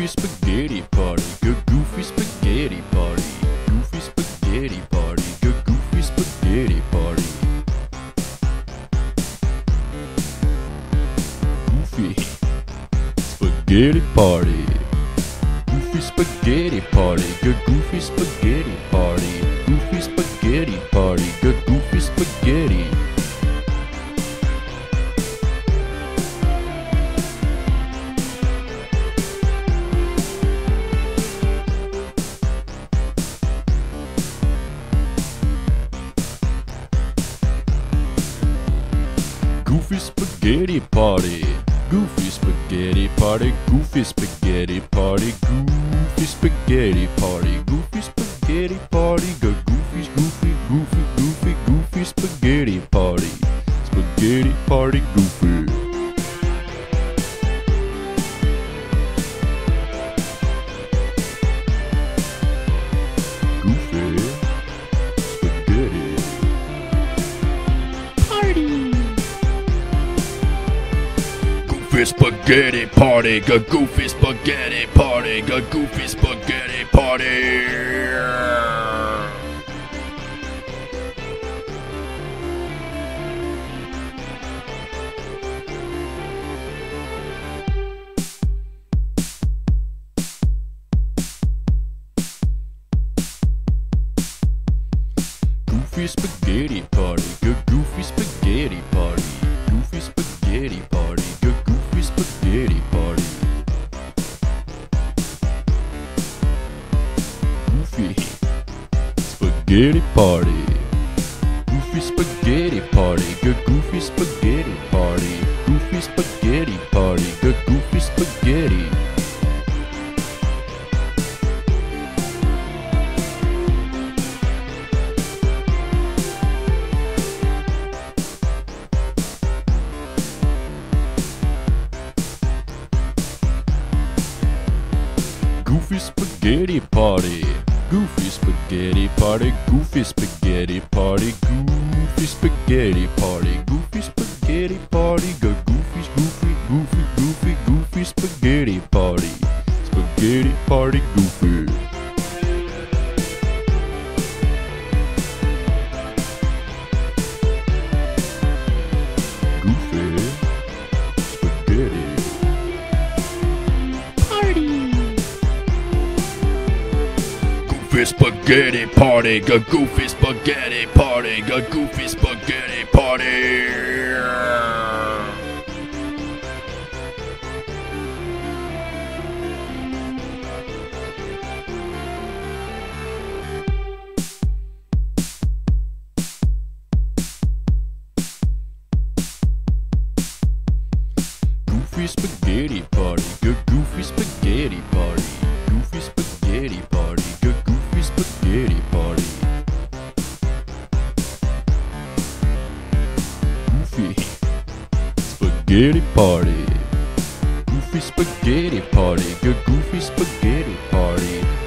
Goofy spaghetti party, your goofy spaghetti party, goofy spaghetti party, your goofy spaghetti party. Goofy spaghetti party, goofy spaghetti party, your goofy spaghetti. goofy spaghetti party. Good goofy spaghetti party.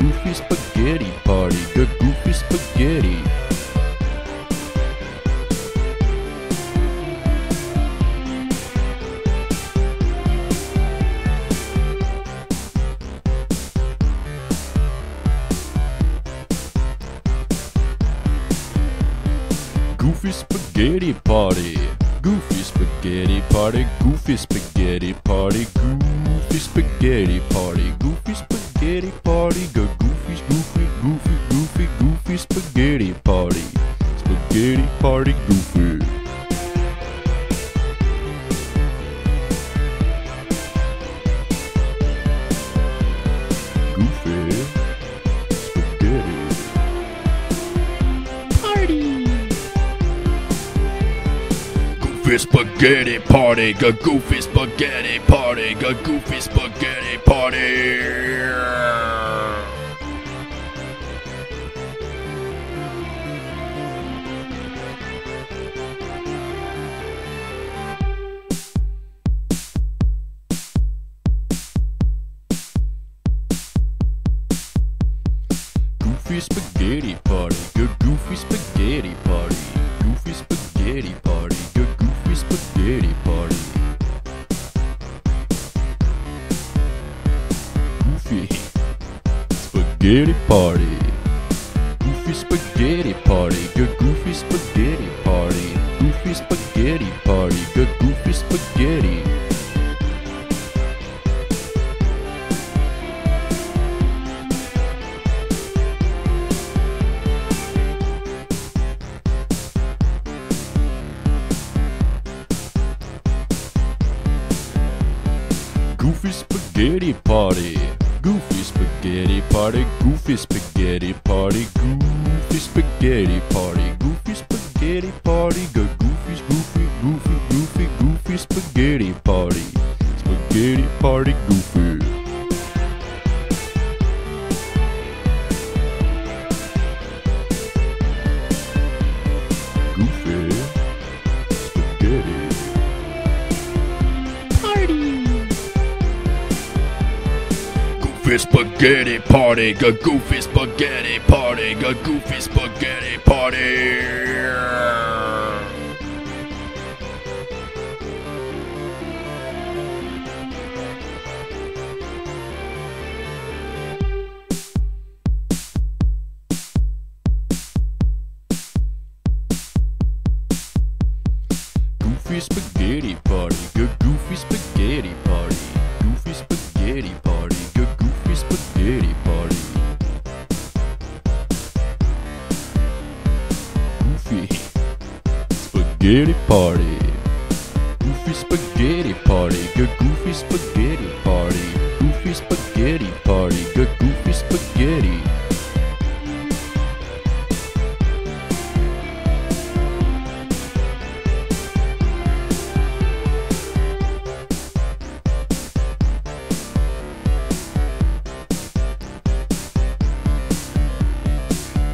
a good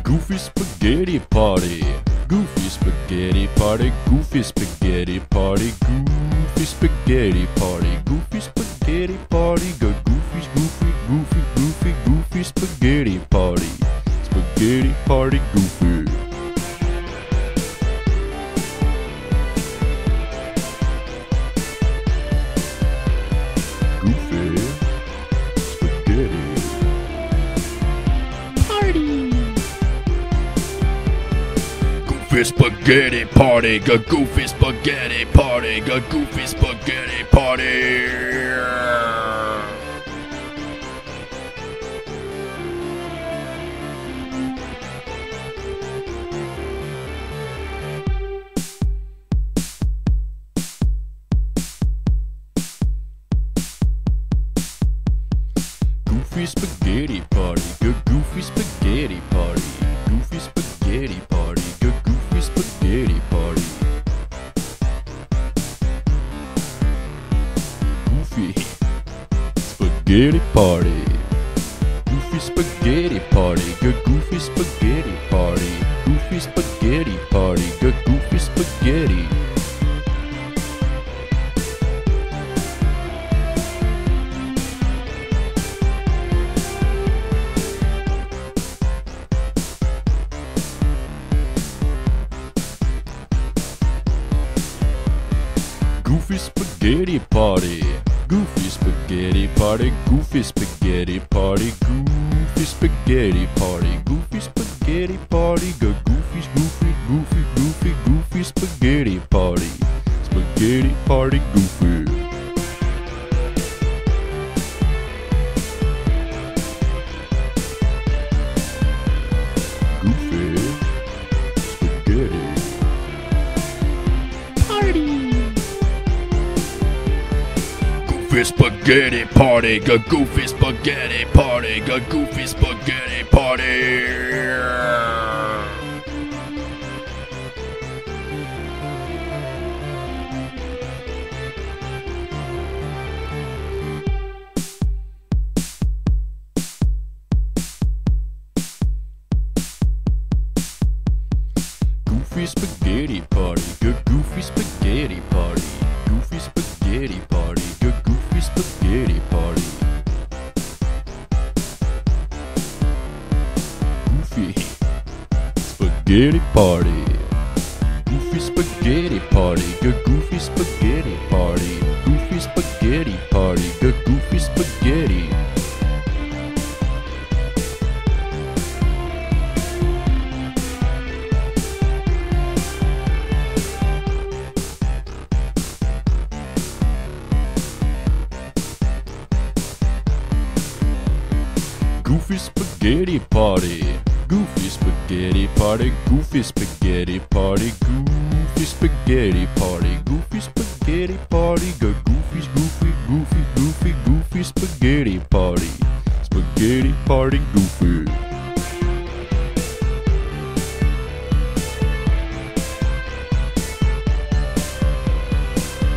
Goofy Spaghetti Party. Goofy Spaghetti Party. Goofy Spaghetti Party. Goofy Spaghetti Party. Goofy Spaghetti Party. Go Goofy's Goofy Goofy Goofy Goofy Spaghetti Party. Spaghetti Party Goofy. goofy spaghetti party, a goofy spaghetti party, a goofy spaghetti party.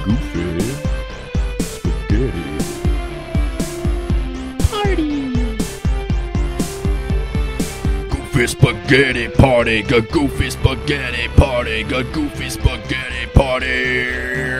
Goofy Spaghetti Party! Goofy Spaghetti Party! Good Goofy Spaghetti Party! Good Goofy Spaghetti Party!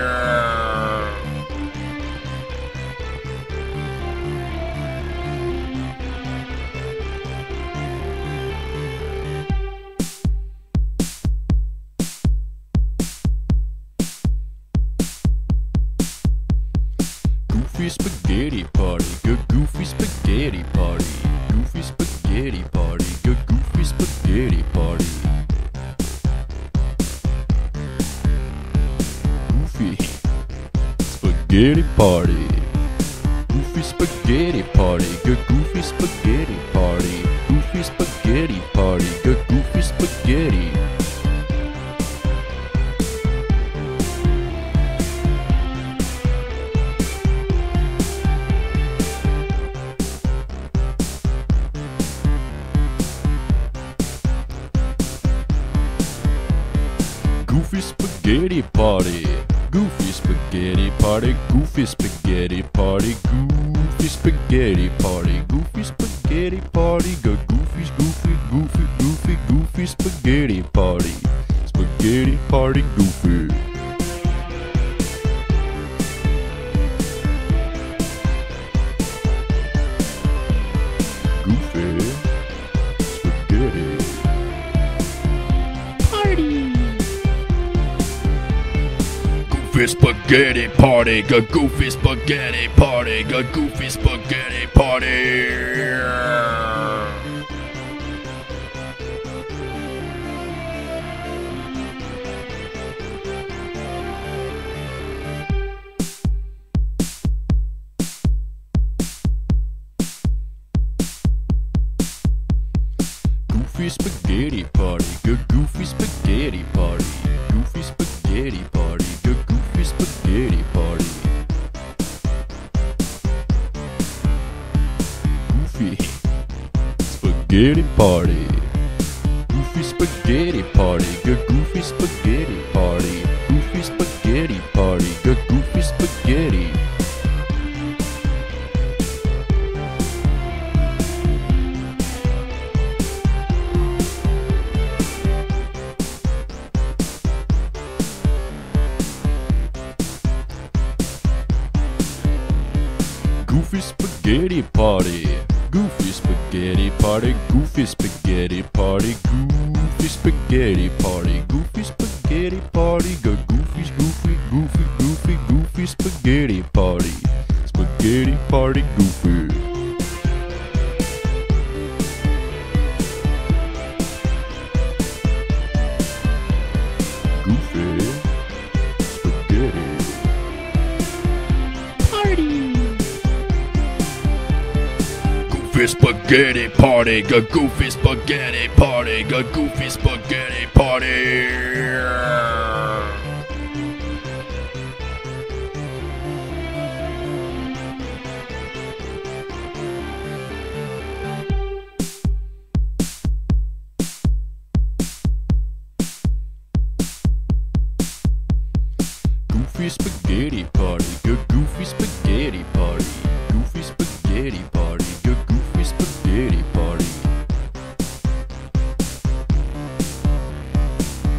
Goofy spaghetti party, your goofy spaghetti party, goofy spaghetti party, your goofy spaghetti party.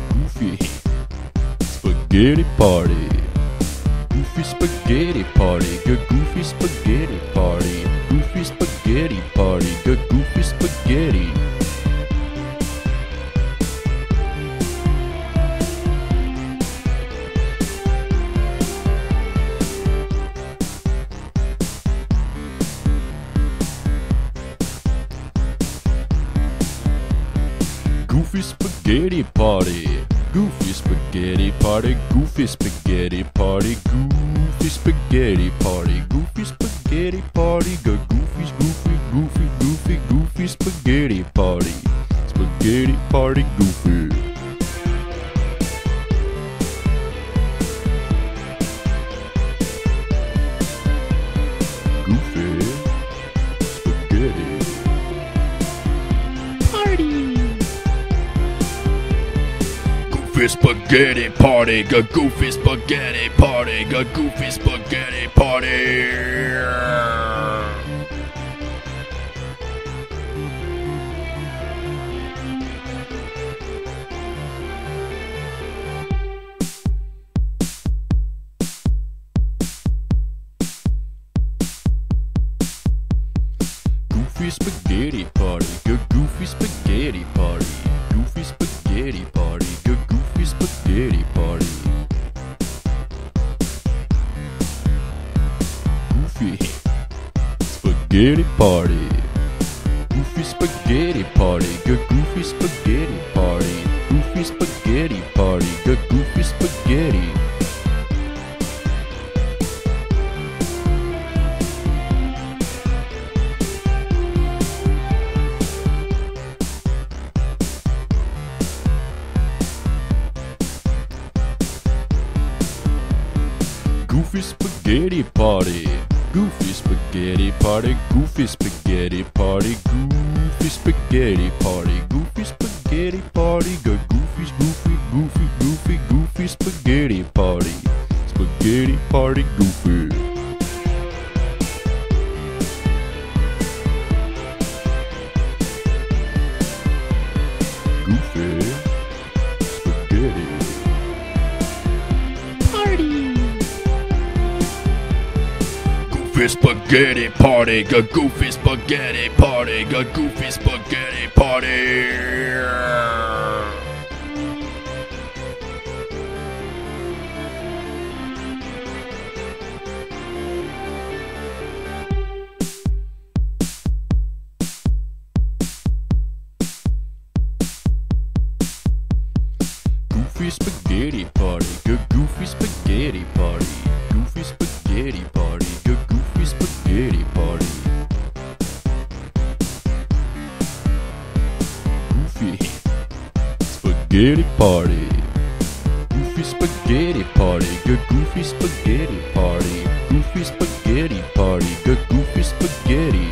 Goofy spaghetti party. Goofy Spaghetti Party, good Goofy Spaghetti Party, Goofy Spaghetti Party, good Goofy Spaghetti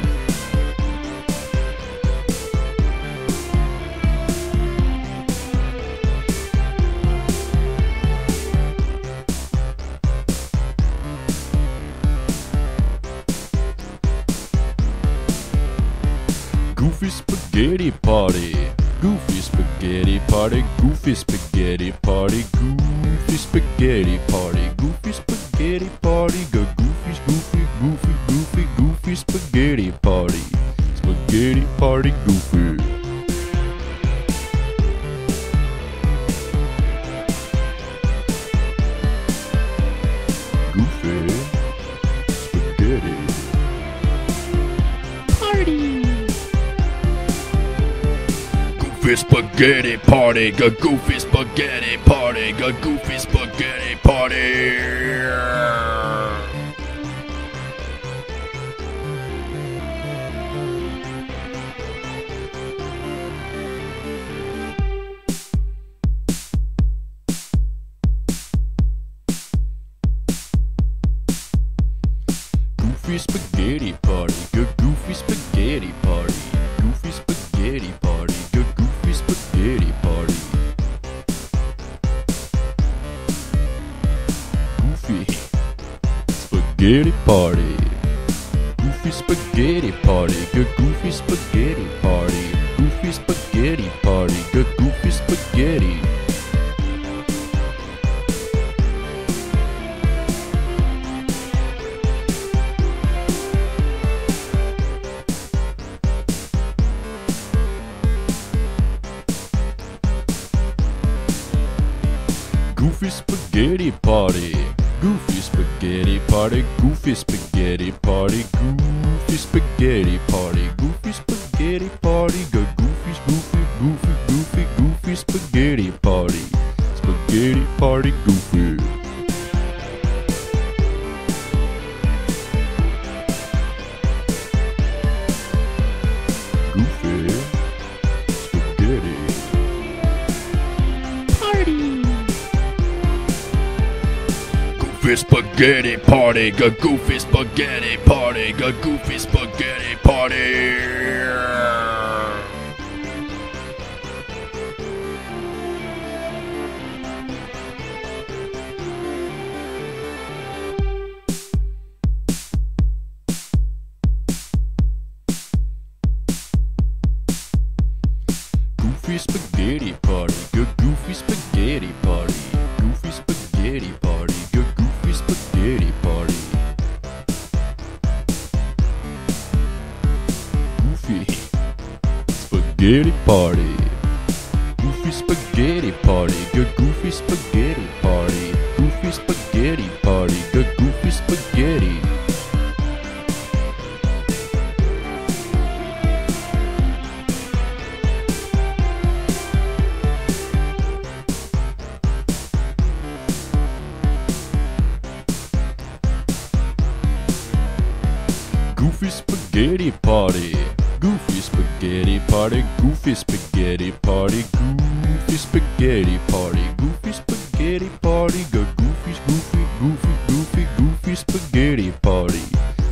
Goofy Spaghetti Party. Goofy Spaghetti Party, Goofy Spaghetti Party, Goofy Spaghetti Party, Goofy Spaghetti Party, go Goofy's Goofy, Goofy, Goofy, Goofy Spaghetti Party,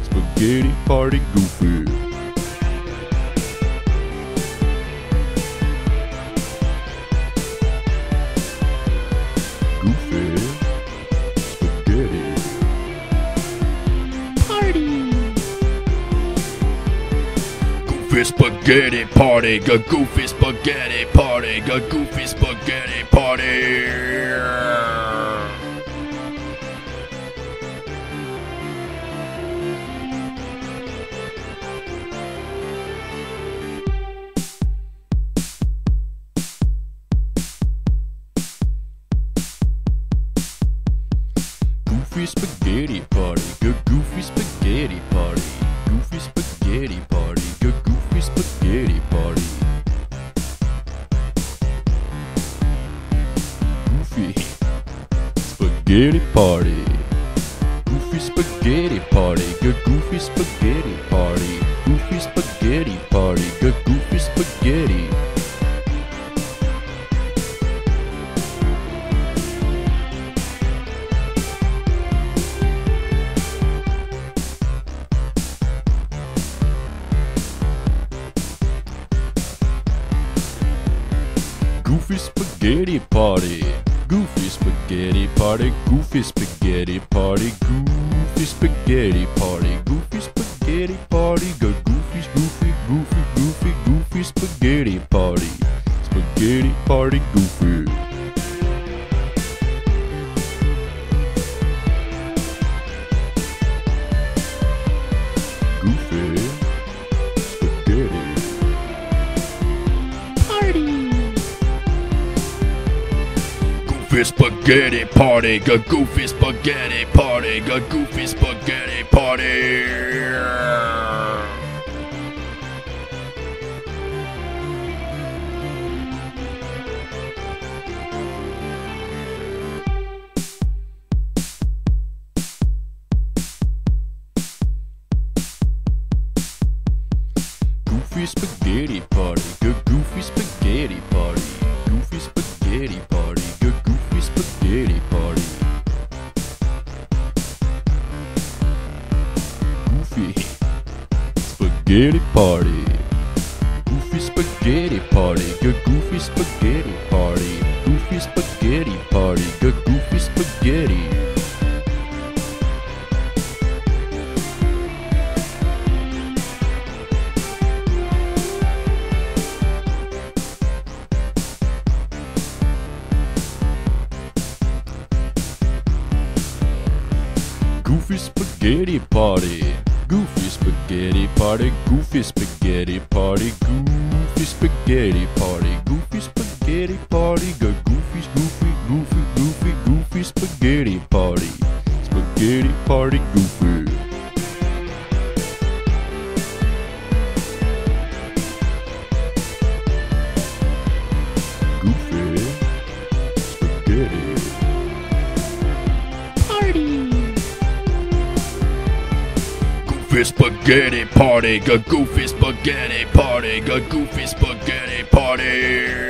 Spaghetti Party Goofy. goofy spaghetti party, a goofy spaghetti party, a goofy spaghetti party. party. Goofy spaghetti party. Good goofy spaghetti. goofy spaghetti party, a goofy spaghetti party, a goofy spaghetti party.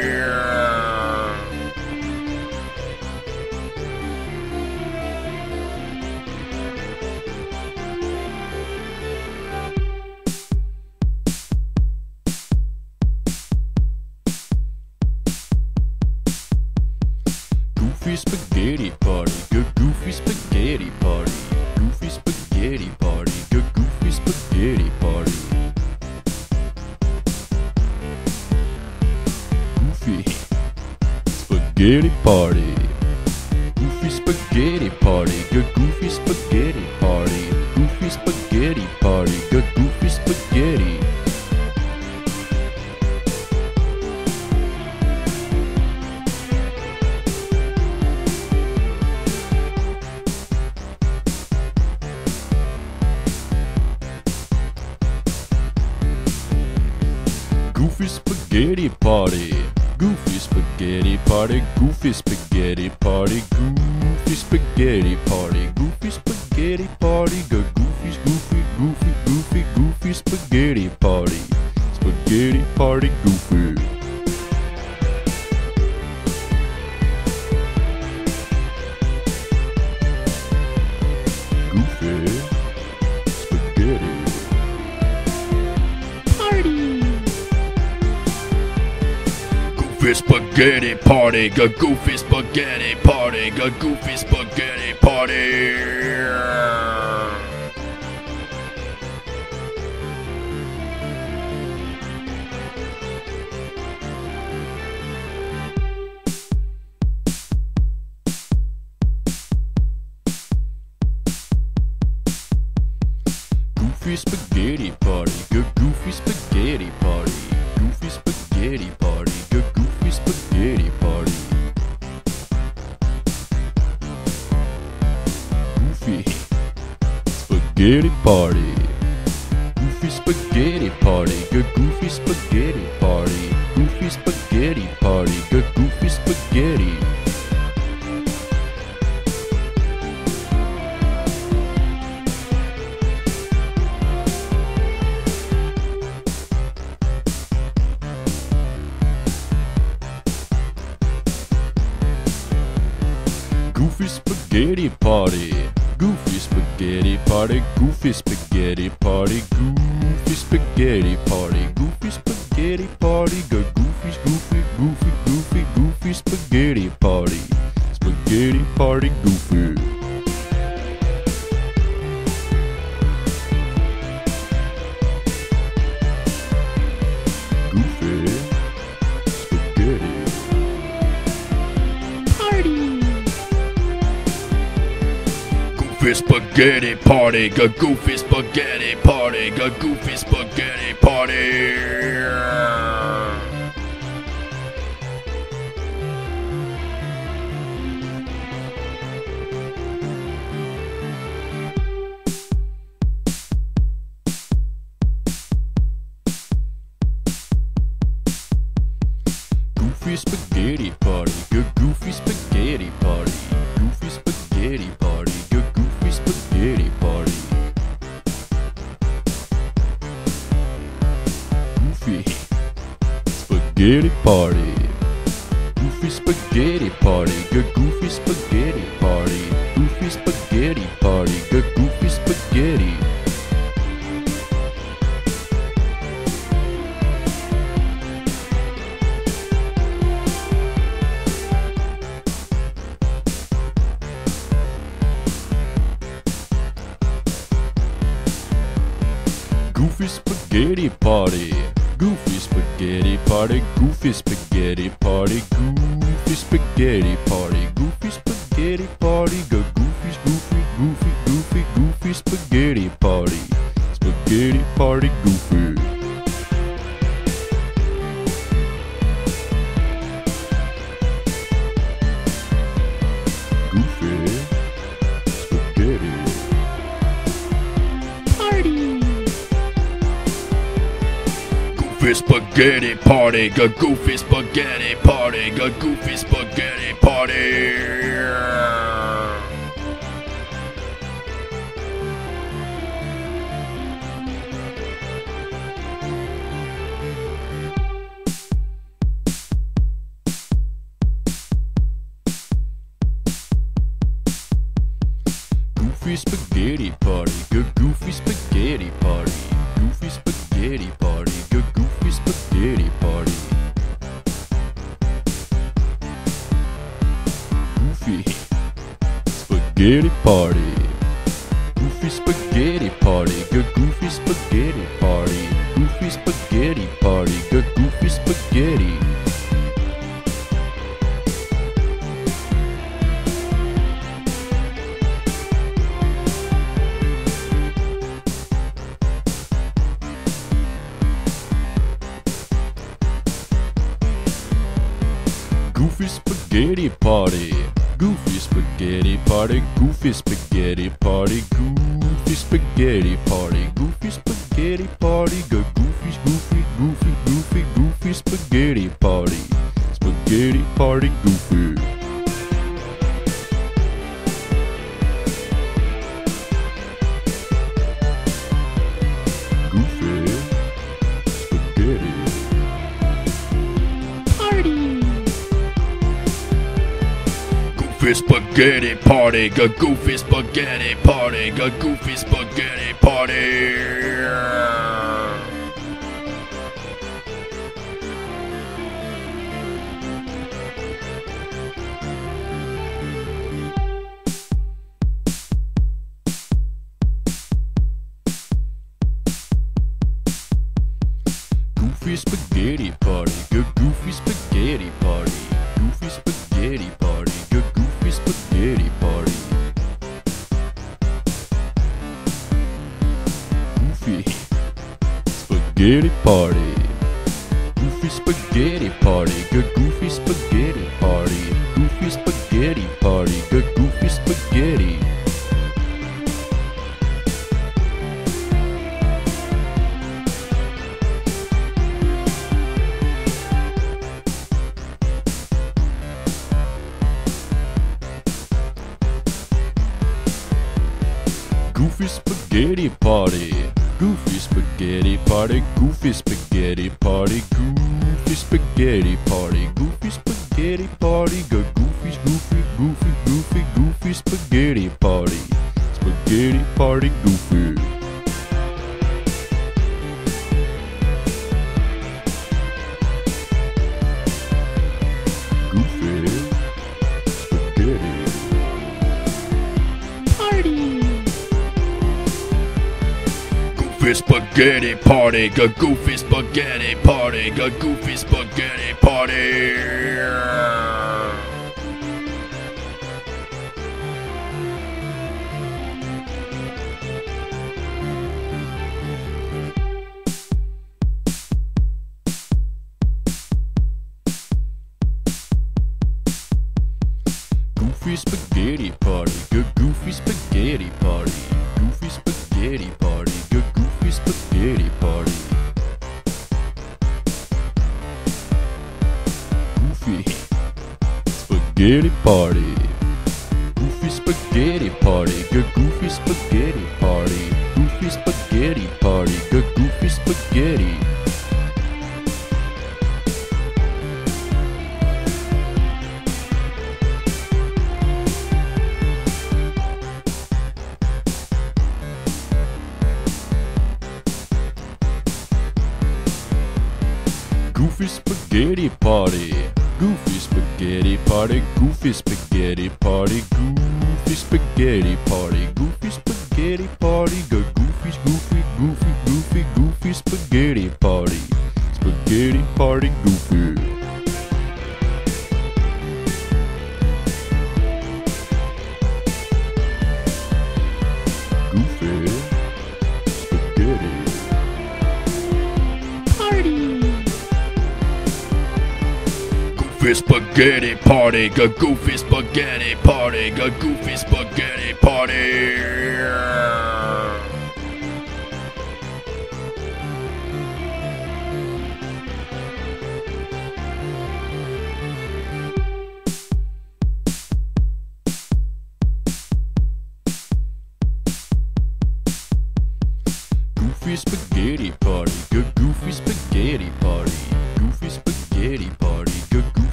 Goofy spaghetti party, go goofy spaghetti party, goofy spaghetti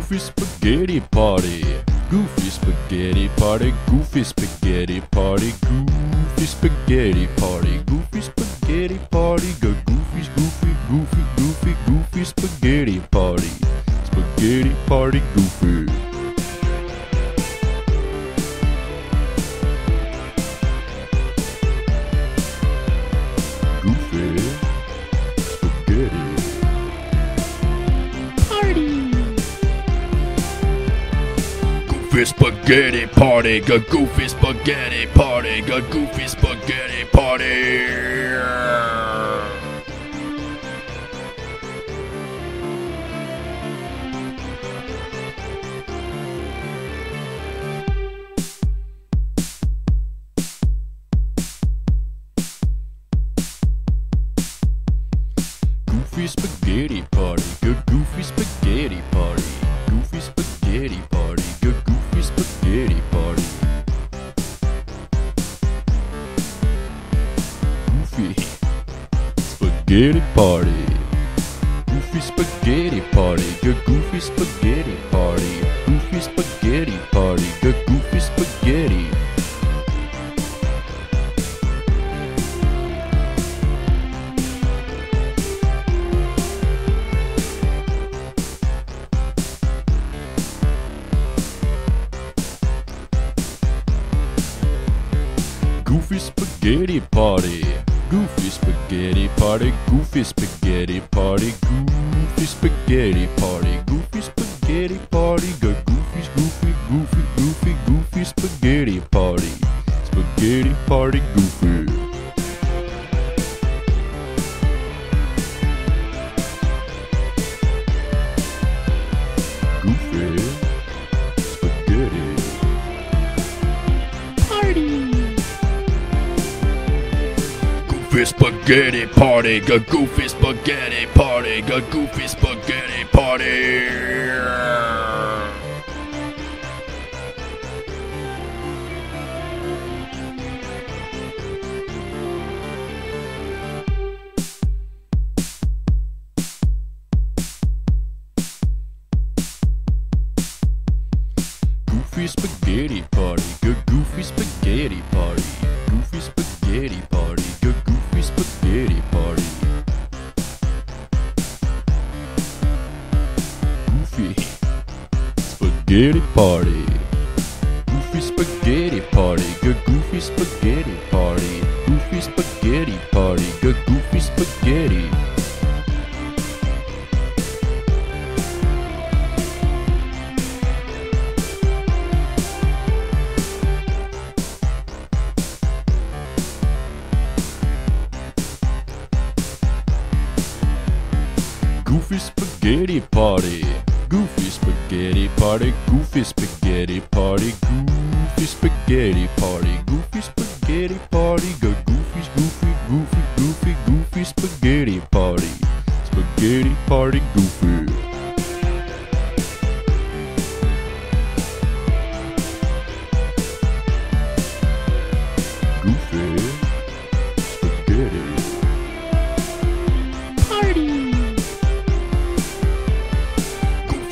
Goofy Spaghetti Party. Goofy Spaghetti Party, Goofy Spaghetti Party, Goofy Spaghetti Party, Goofy Spaghetti Party, go Goofy's Goofy, Goofy, Goofy, Goofy Spaghetti Party, Spaghetti Party Goofy. goofy spaghetti party, a goofy spaghetti party, a goofy spaghetti party.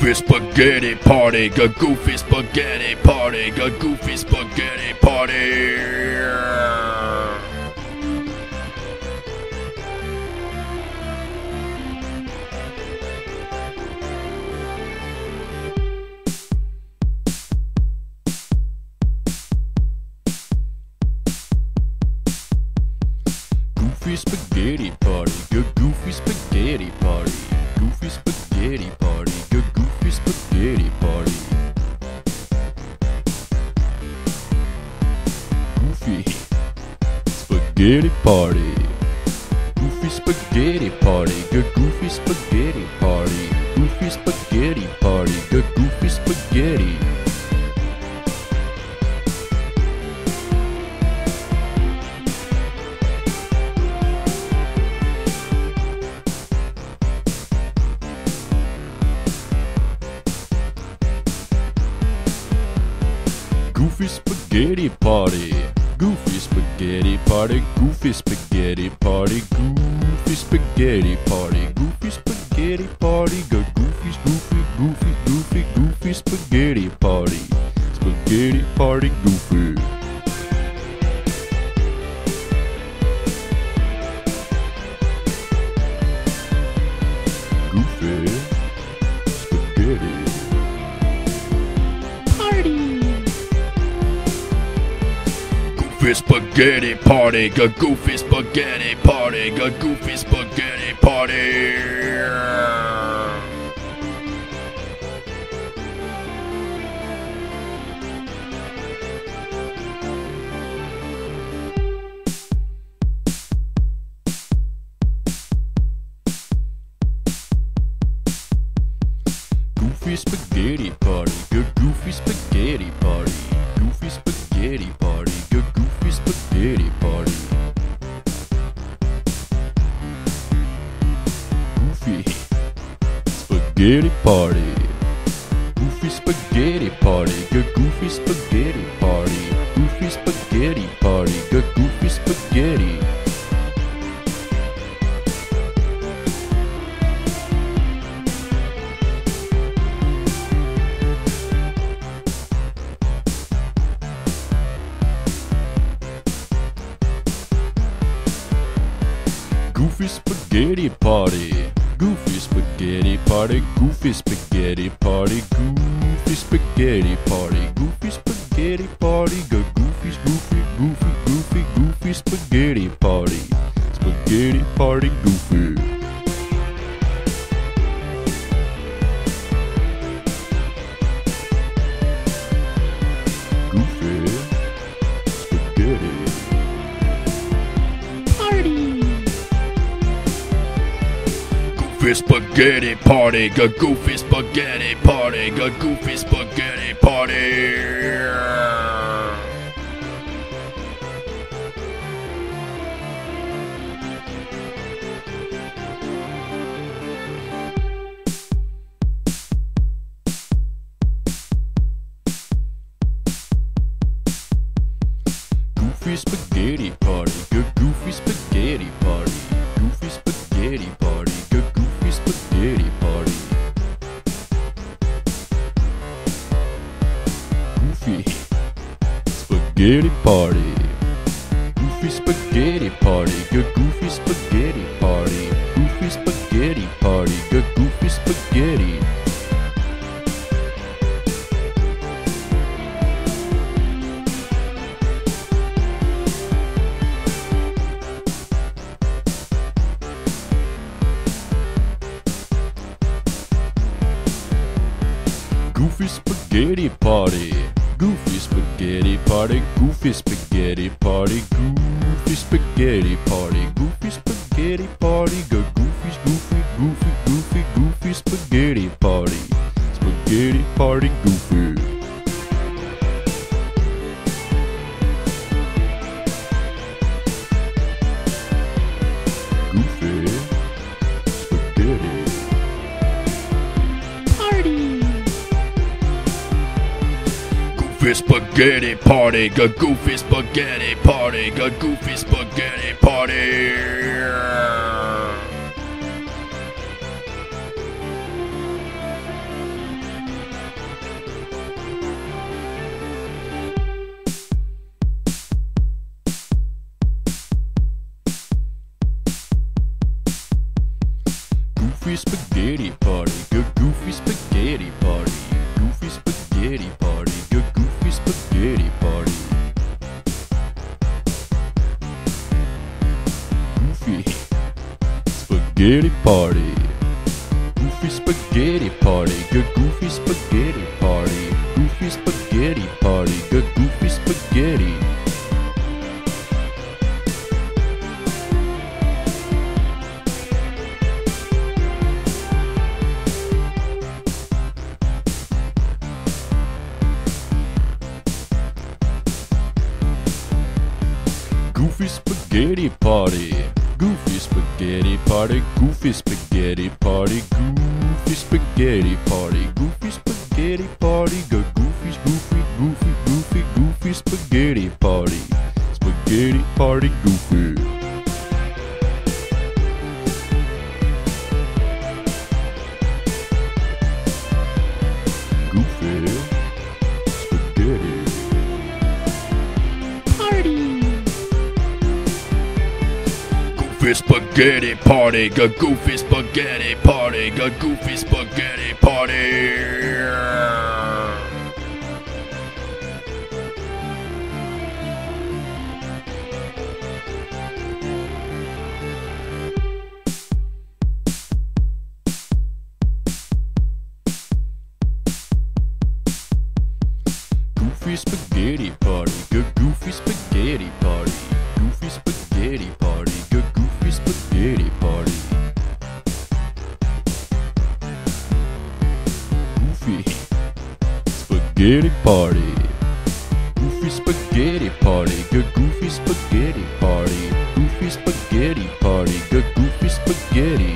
goofy spaghetti party, a goofy spaghetti party, a goofy spaghetti party. a goofy spaghetti party, a goofy spaghetti party. Goofy spaghetti. Spaghetti Party, good Goofy Spaghetti Party, Goofy Spaghetti Party, good Goofy Spaghetti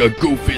a goofy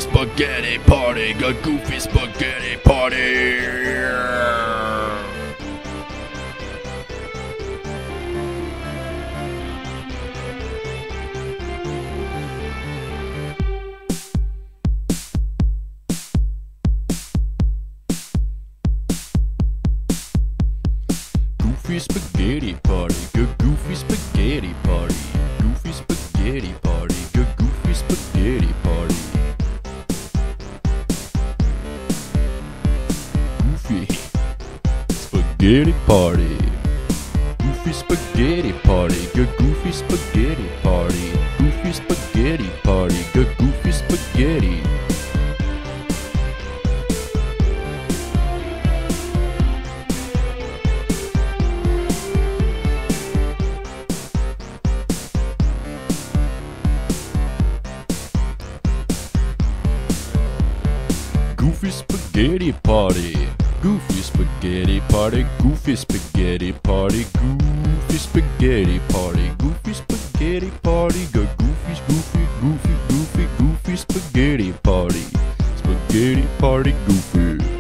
Goofy Spaghetti Party. Goofy Spaghetti Party. Goofy Spaghetti Party. Goofy Spaghetti Party. Goofy Spaghetti Party. Go Goofy, Goofy, Goofy, Goofy, Goofy Spaghetti Party. Spaghetti Party Goofy.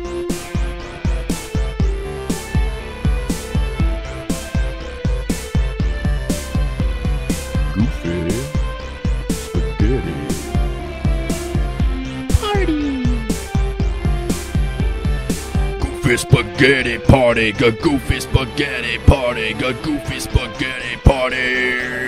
goofy spaghetti party, a goofy spaghetti party, a goofy spaghetti party.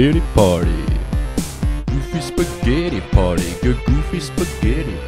spaghetti party. Goofy spaghetti party. Your goofy spaghetti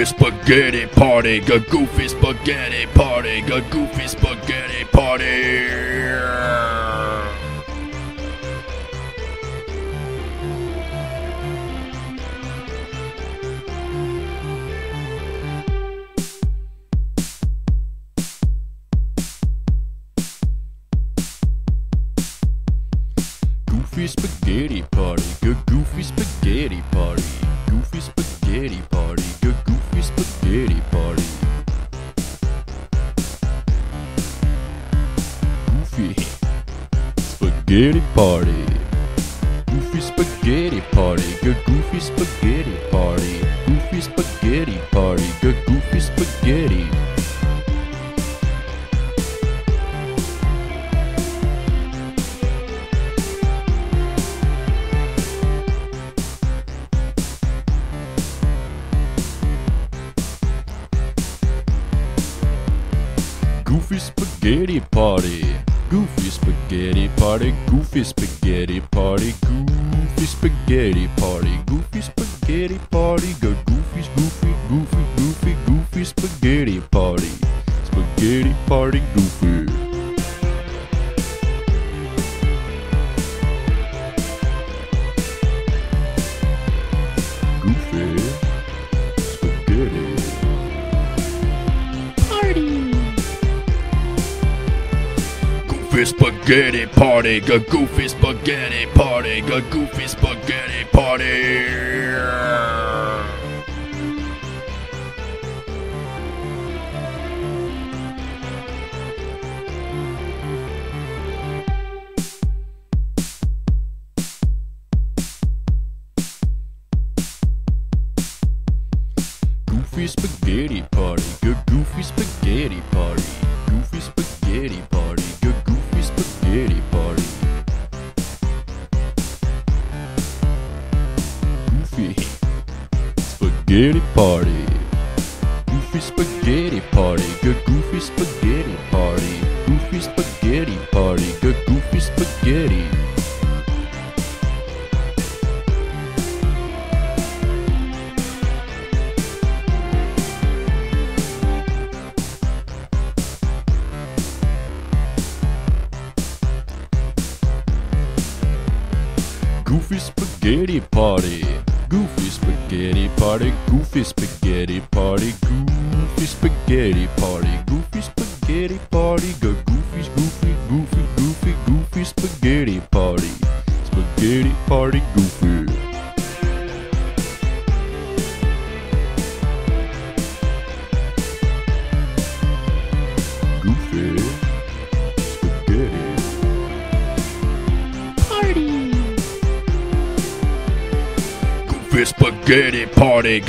goofy spaghetti party, a goofy spaghetti party, a goofy spaghetti party.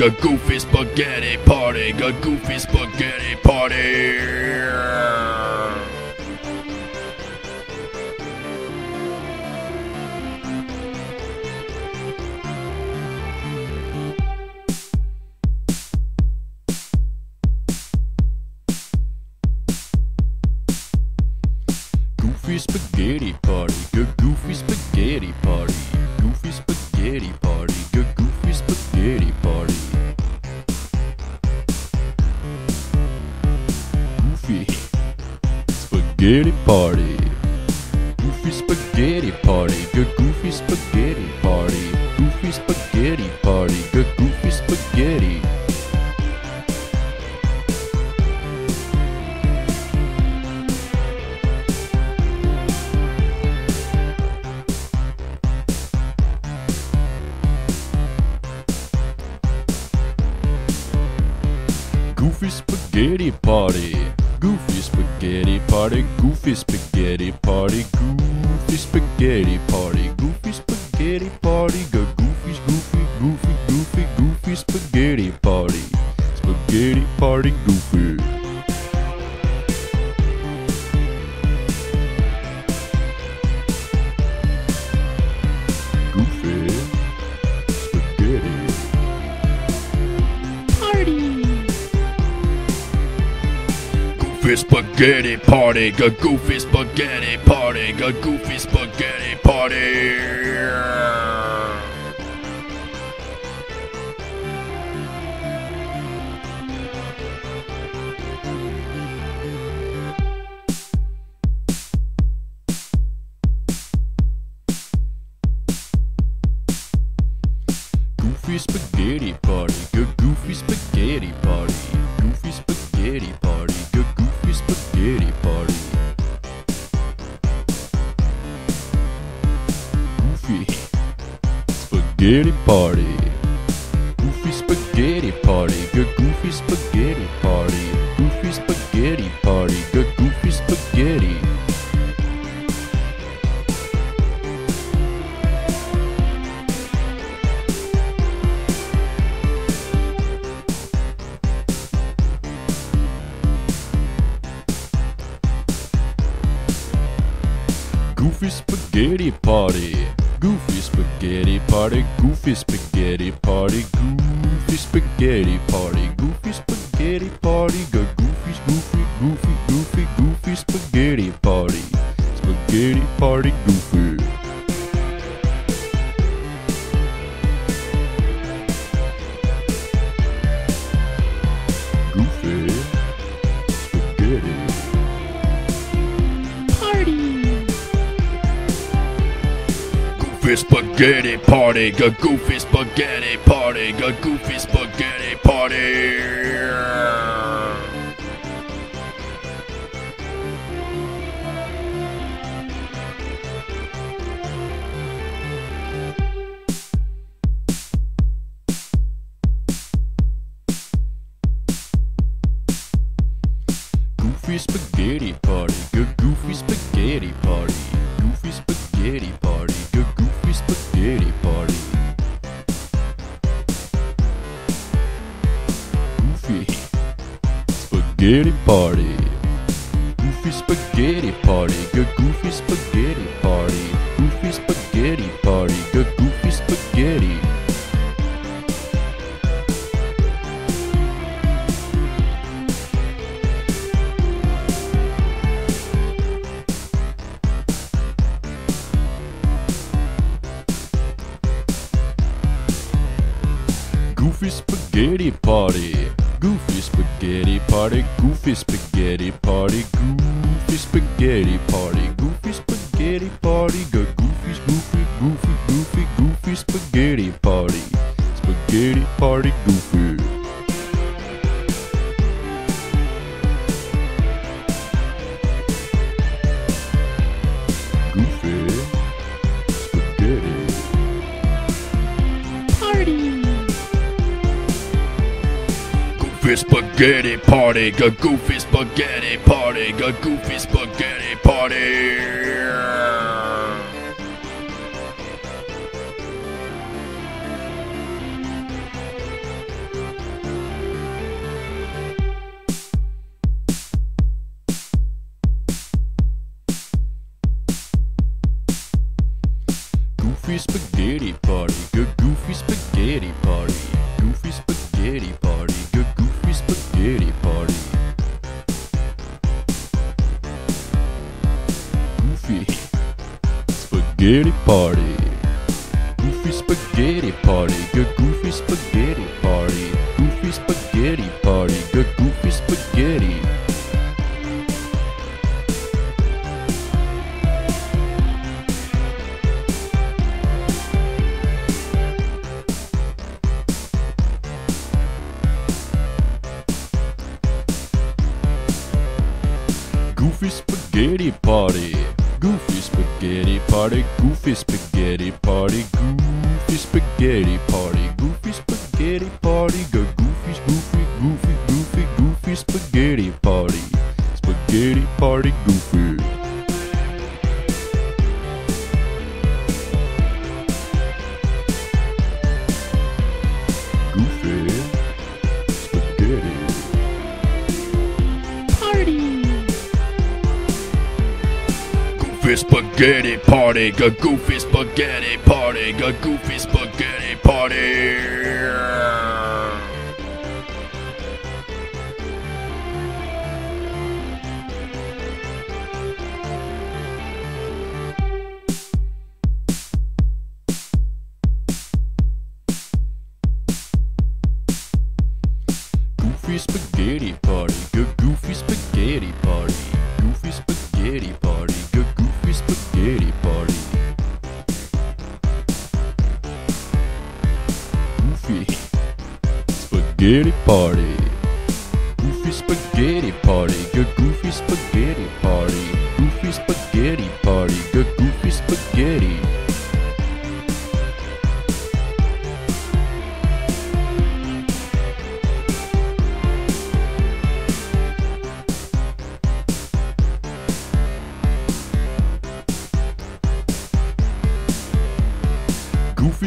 A goofy spaghetti party, a goofy spaghetti party. Goofy spaghetti party. spaghetti party, good goofy spaghetti party. Goofy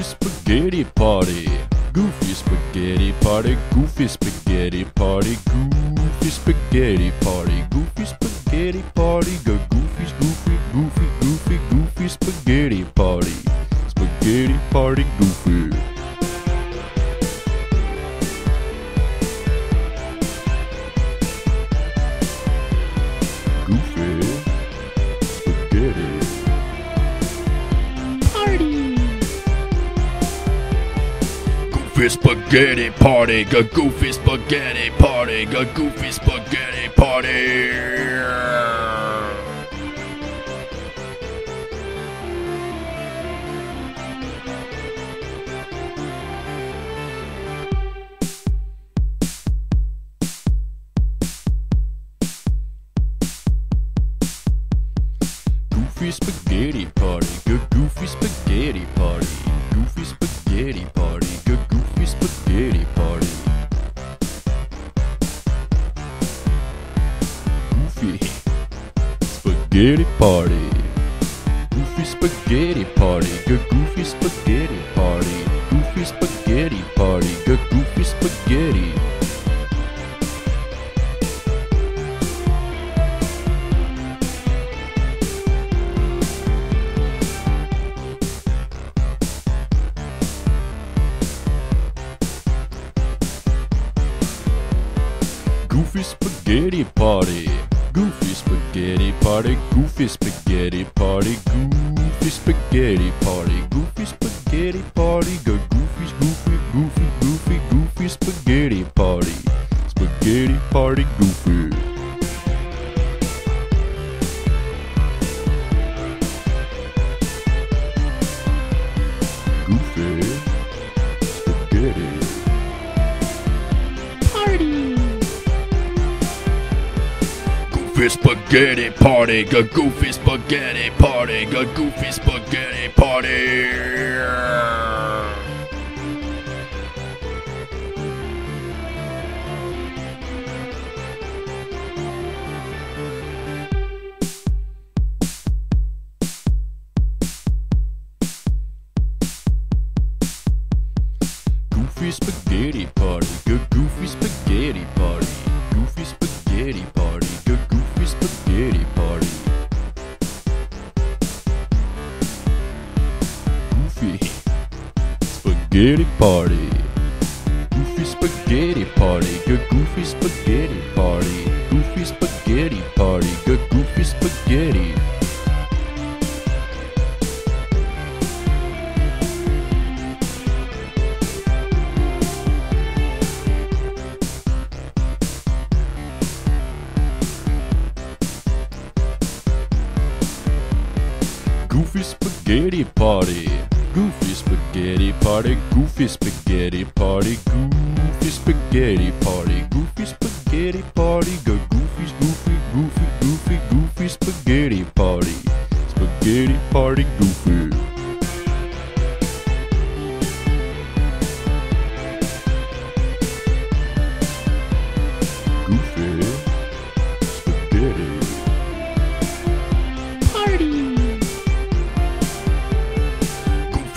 spaghetti party. Goofy spaghetti party. Goofy spaghetti party. Goofy spaghetti party. Goofy spaghetti party. Go goofy's goofy goofy goofy goofy spaghetti party. Spaghetti party goofy. goofy spaghetti party, a goofy spaghetti party, a goofy spaghetti party.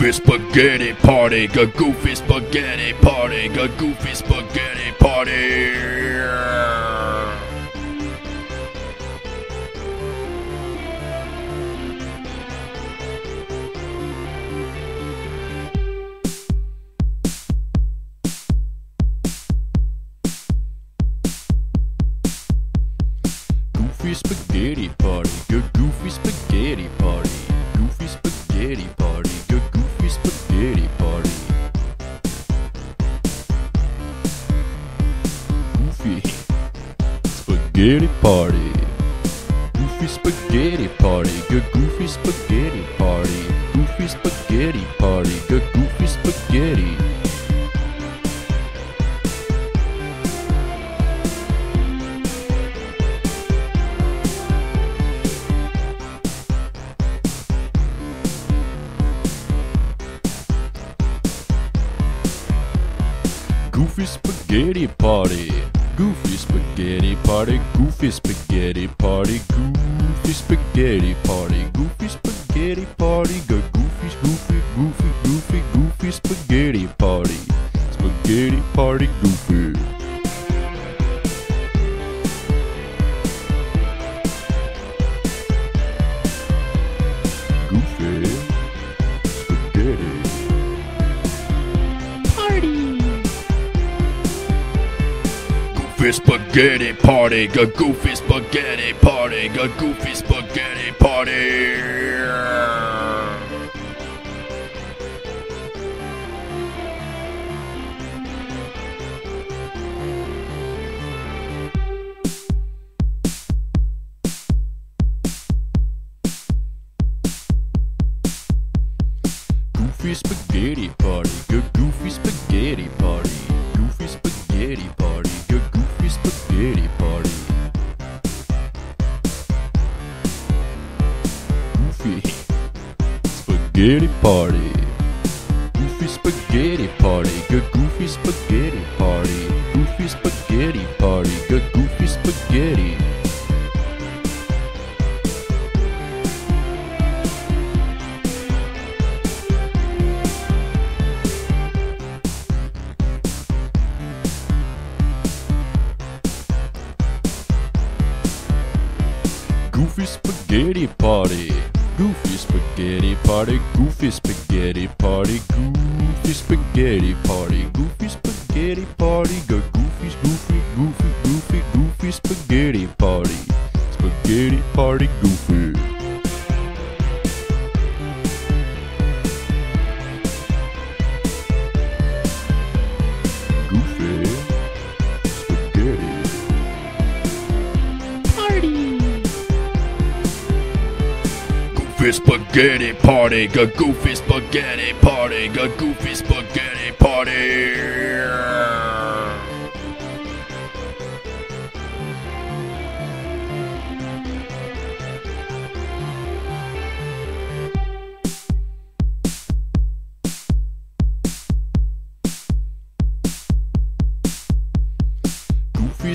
goofy spaghetti party, a goofy spaghetti party, a goofy spaghetti party.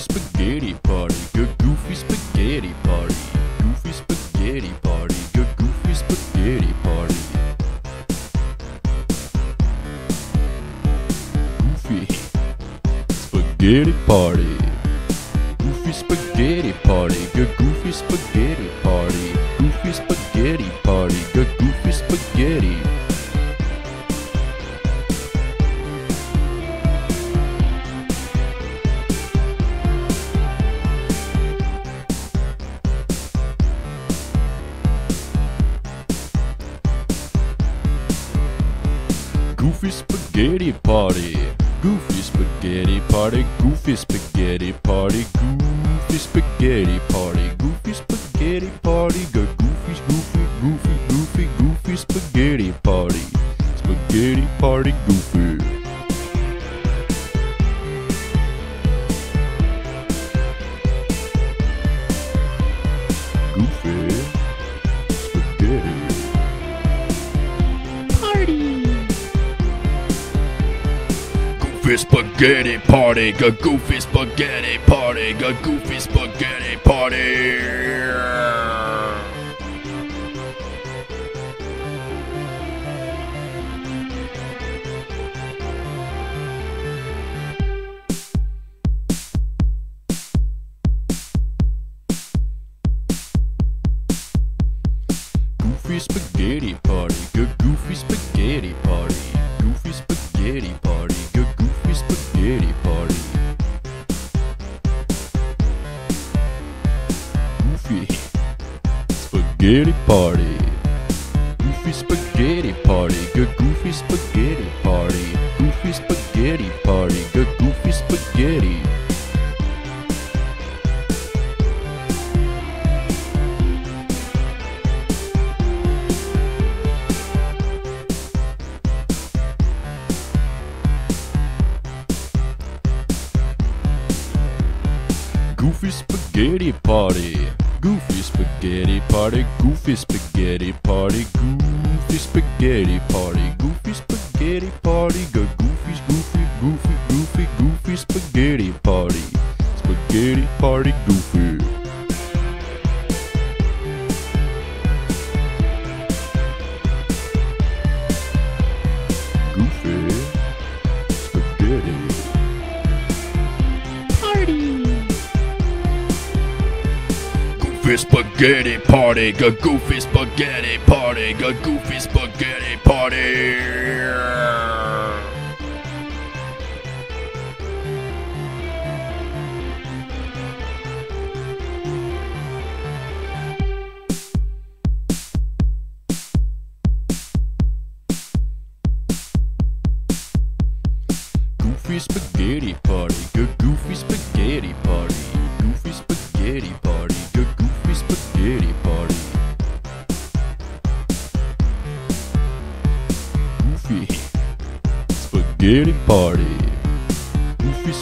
Spaghetti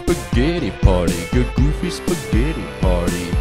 spaghetti party, good goofy spaghetti party.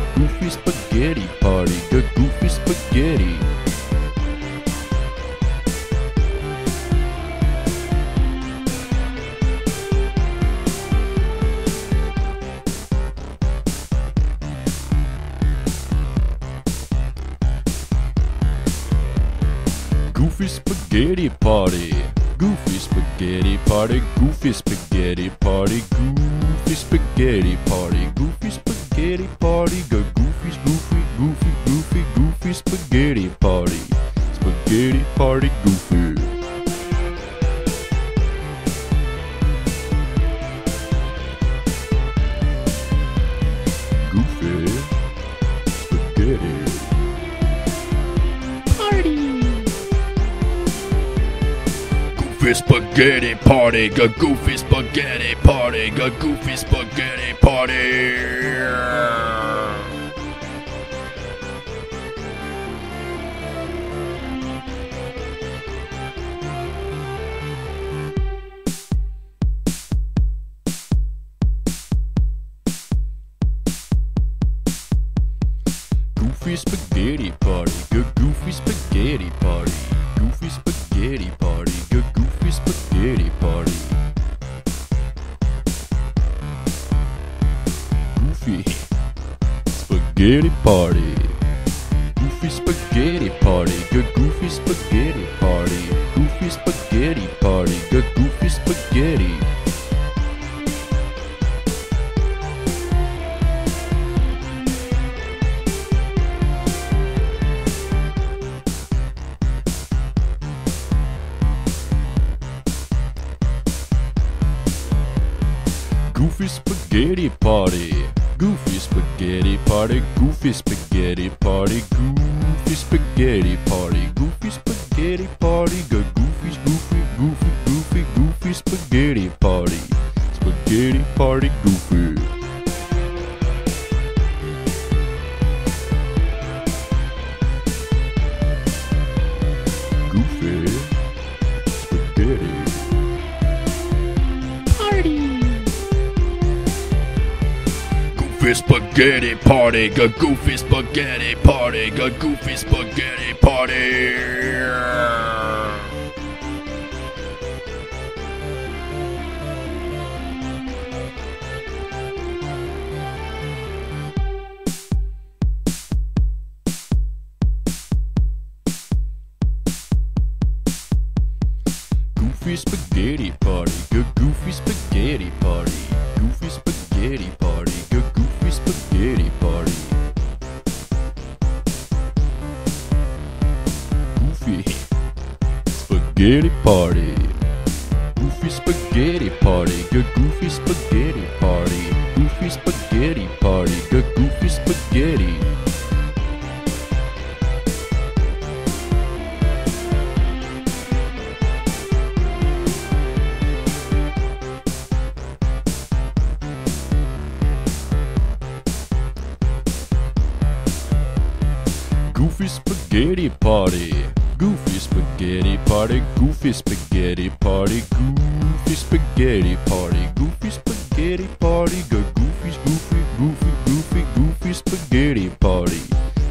spaghetti party. Goofy spaghetti party, goofy spaghetti party, goofy spaghetti party, goofy spaghetti party, go goofy, goofy, goofy, goofy, goofy spaghetti party.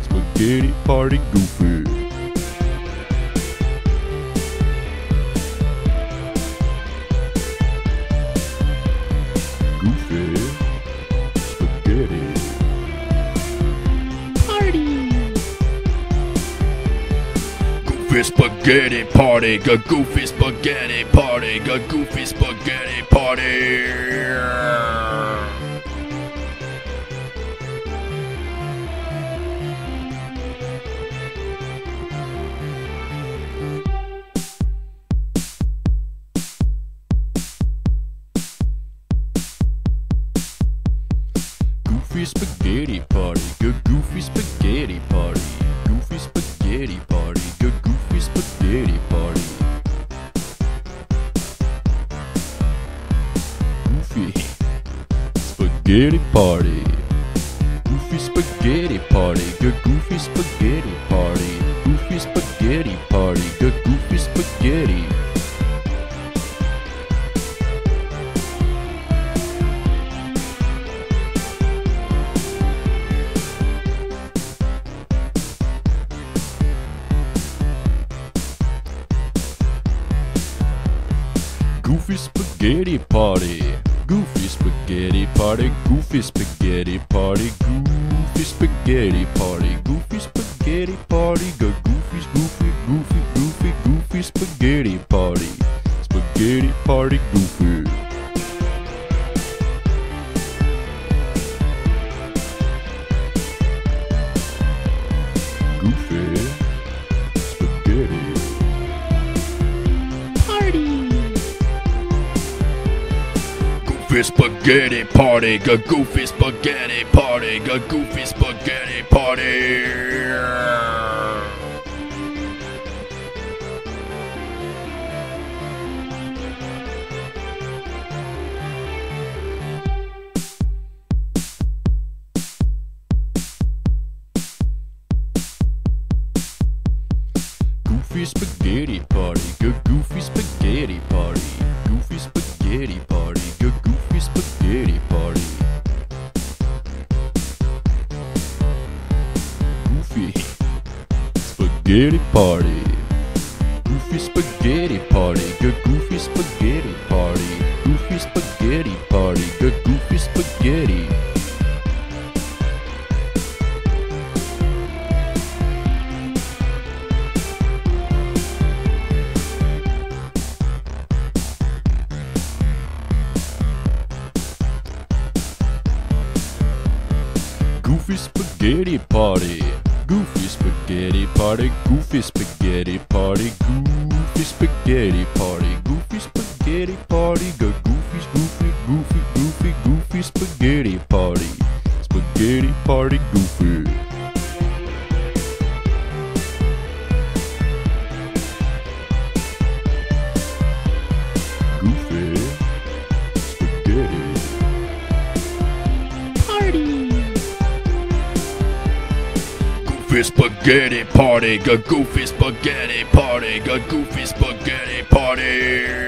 Spaghetti party, goofy. goofy spaghetti party, a goofy spaghetti party, a goofy spaghetti party. party. goofy spaghetti party, a goofy spaghetti party, a goofy spaghetti party.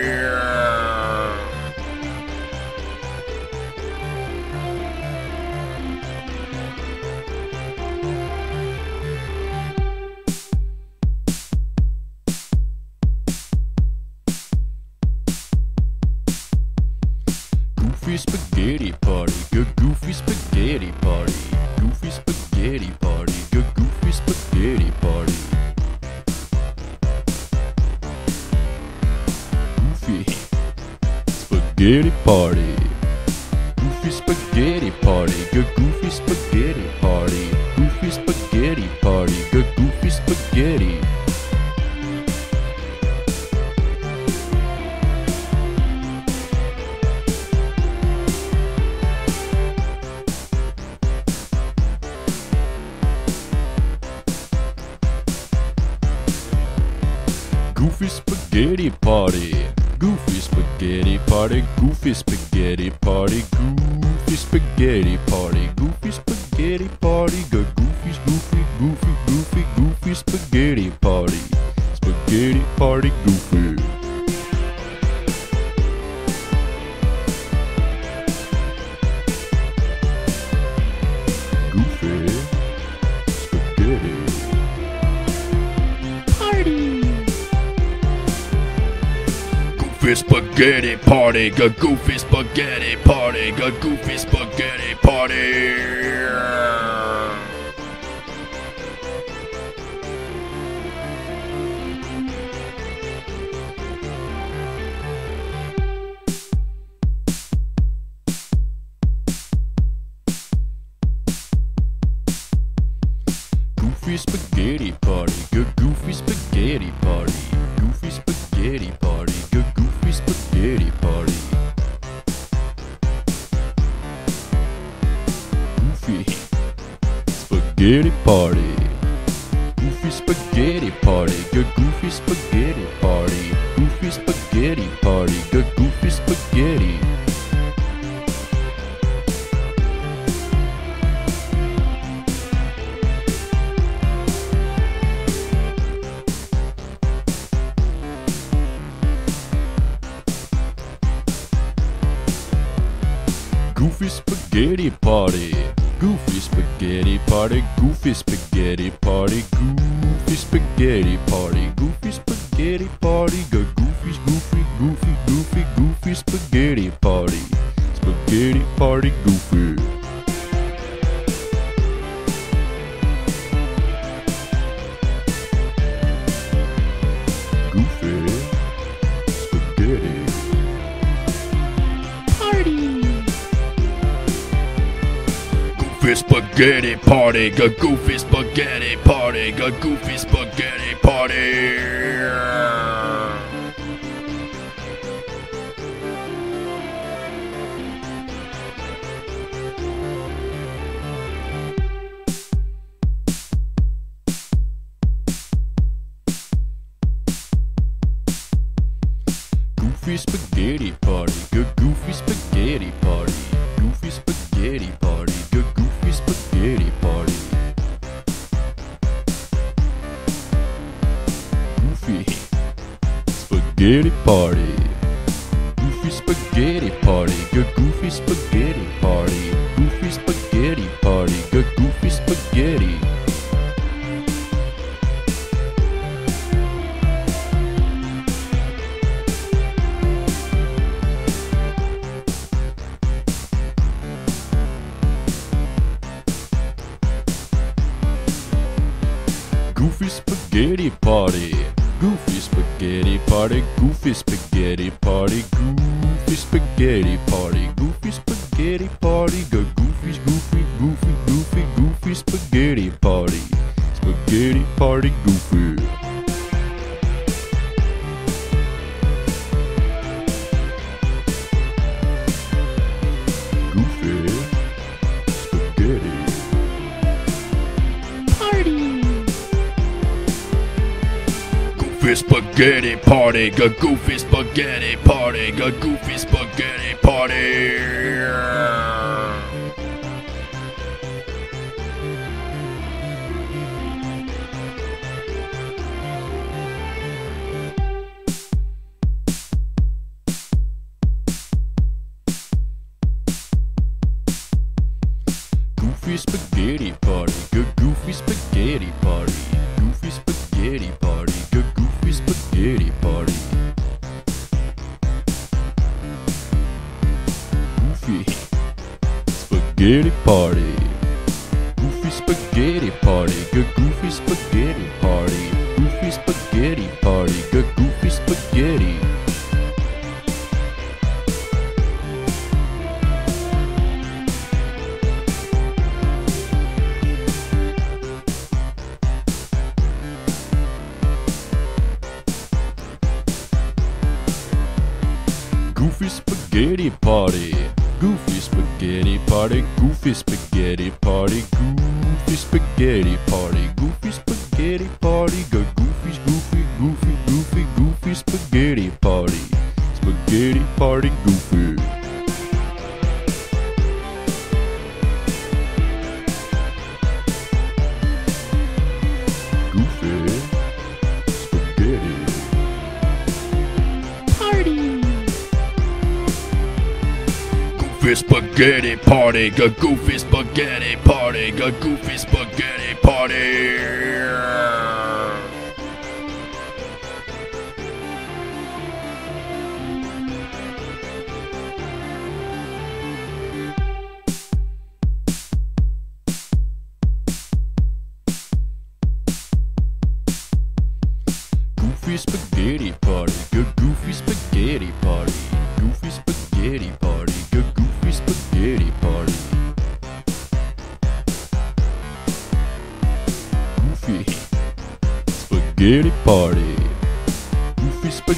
Goofy spaghetti party, good goofy spaghetti party, goofy spaghetti party, good goofy spaghetti party. Goofy spaghetti party.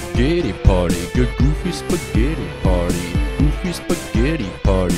Spaghetti party, go goofy spaghetti party. Goofy spaghetti party,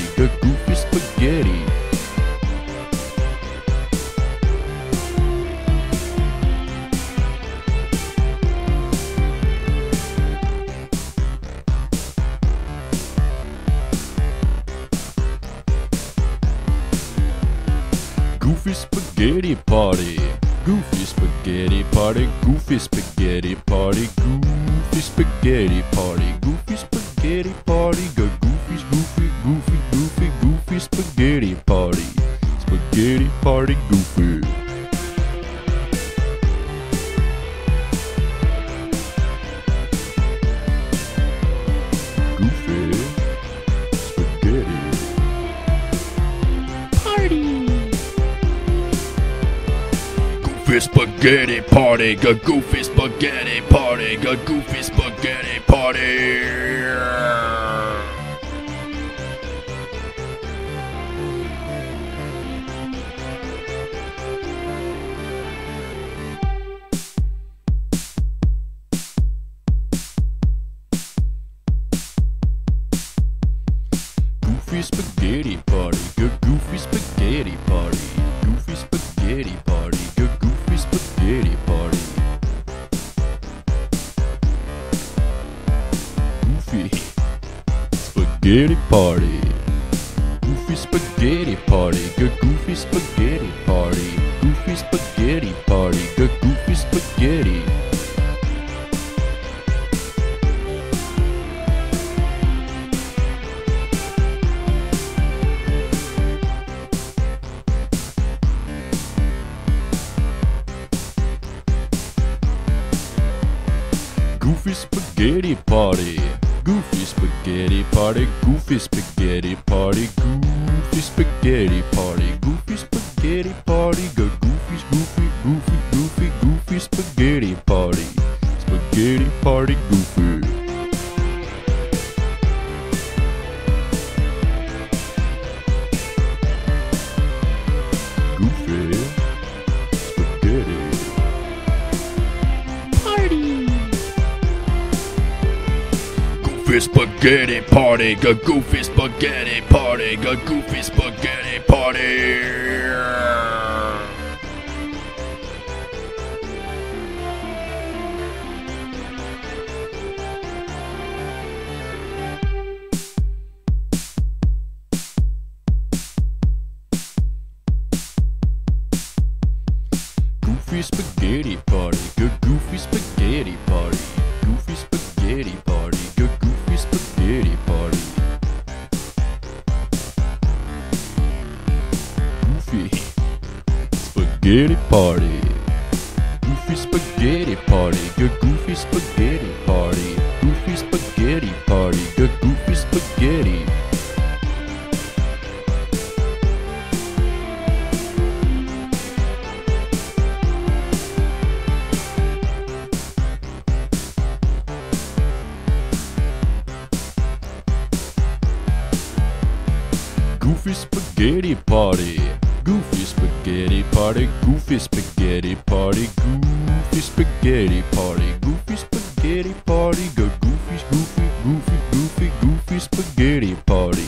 spaghetti party. Goofy spaghetti party, goofy spaghetti party, goofy spaghetti party, goofy spaghetti party, go goofy, goofy, goofy, goofy, goofy spaghetti party.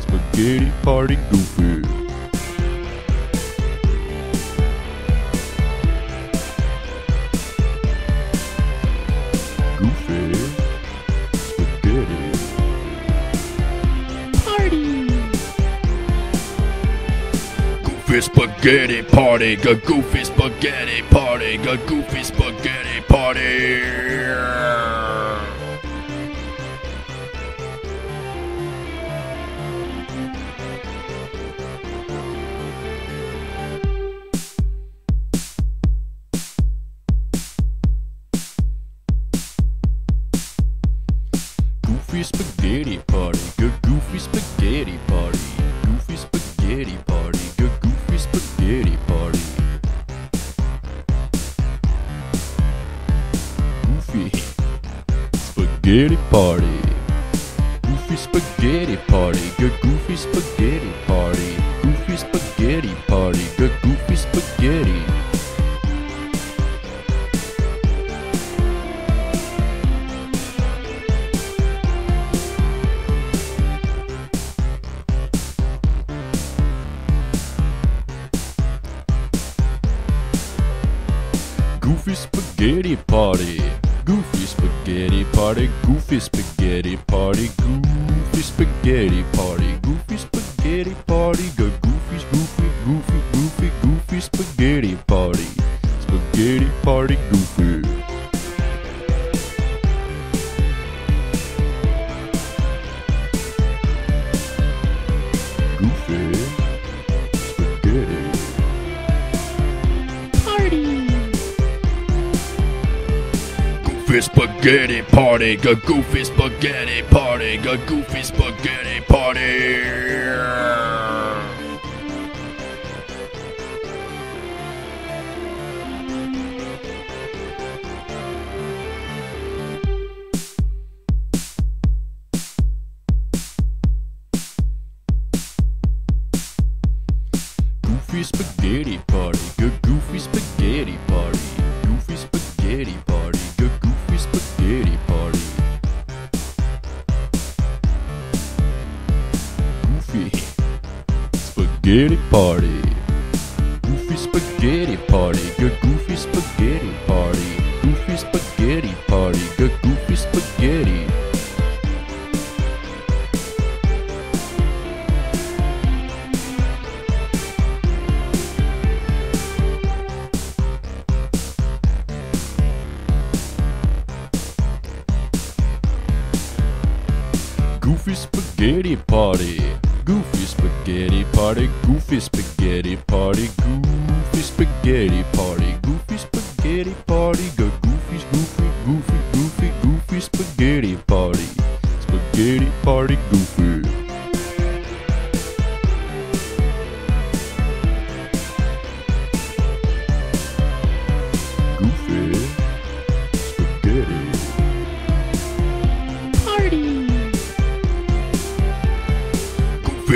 Spaghetti party, goofy. goofy spaghetti party, a goofy spaghetti party, a goofy spaghetti party.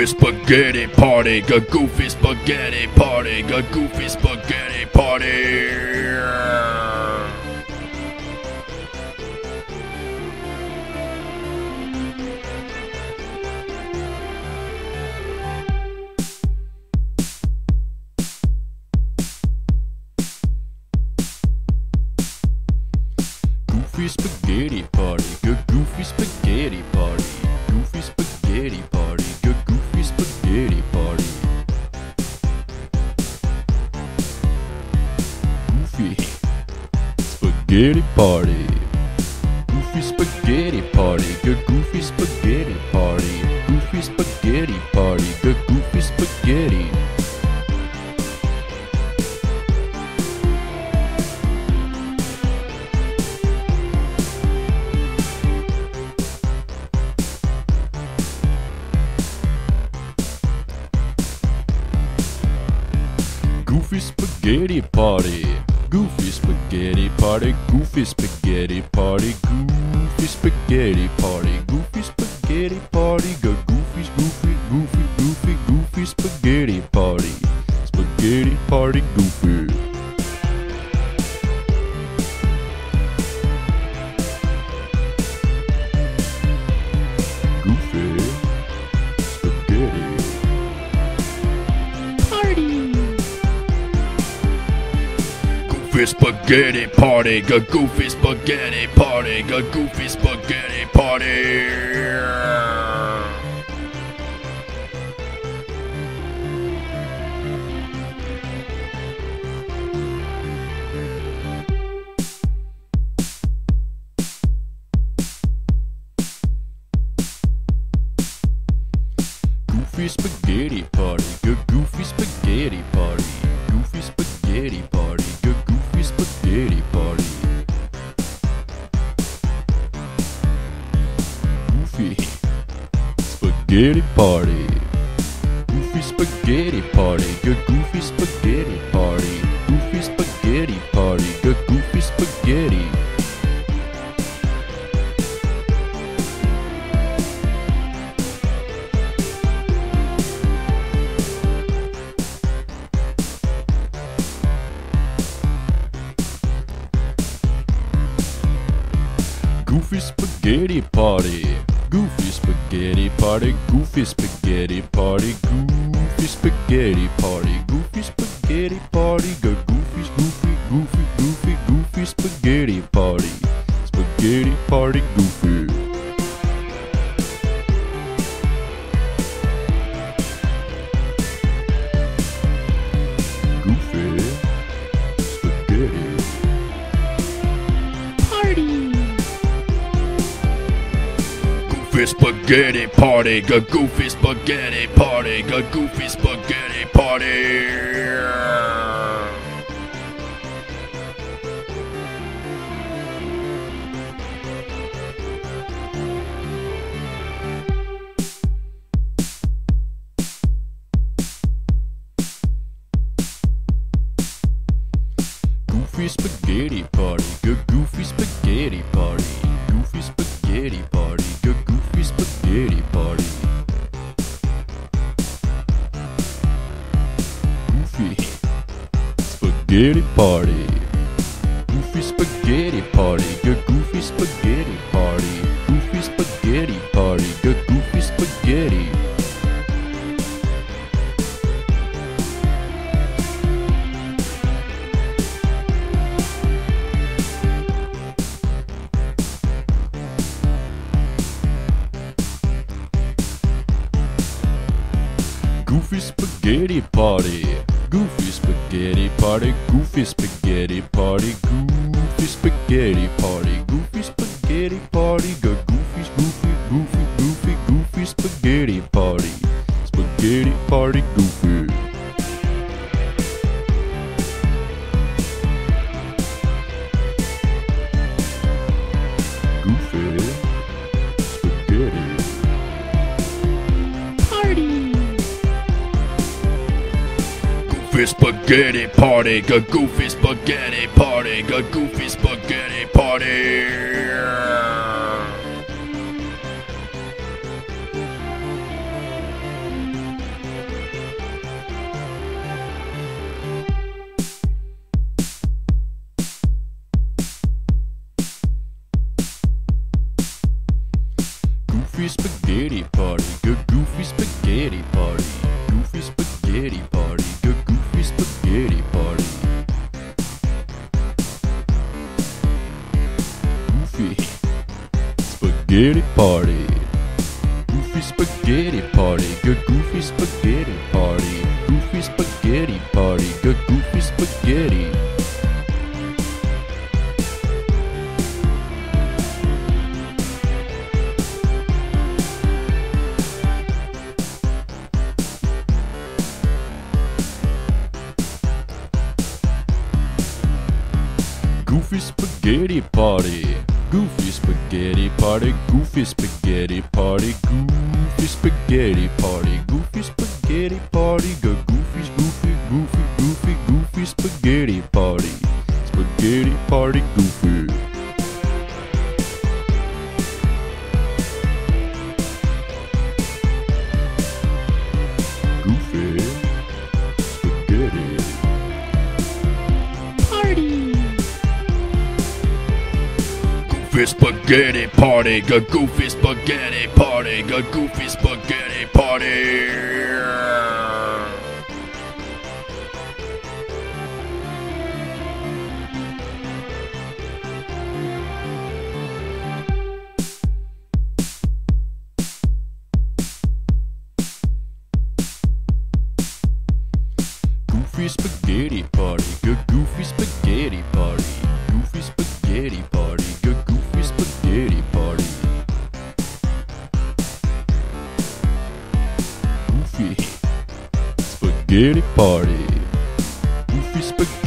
goofy spaghetti party, a goofy spaghetti party, a goofy spaghetti party. Spaghetti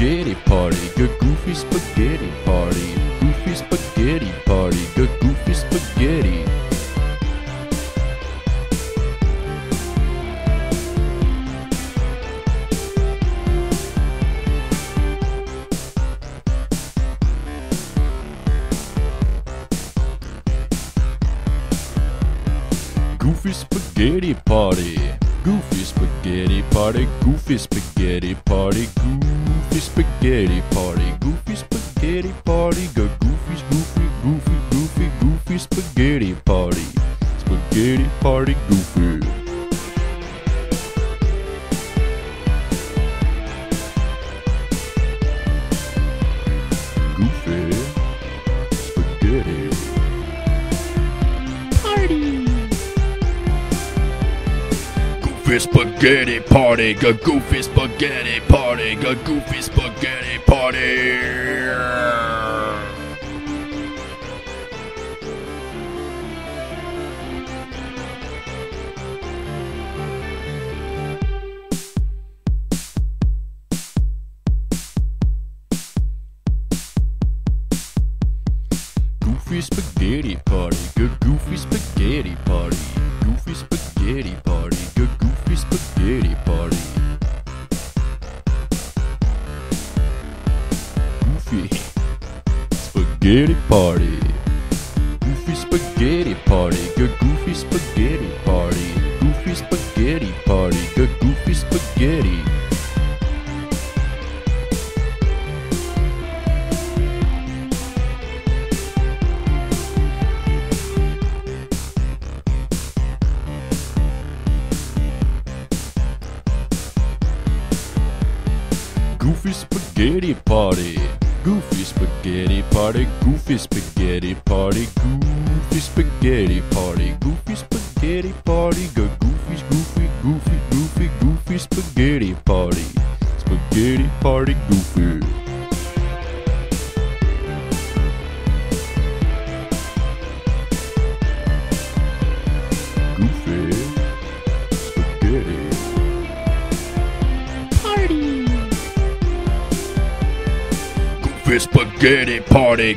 spaghetti party, go goofy spaghetti party,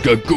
party, go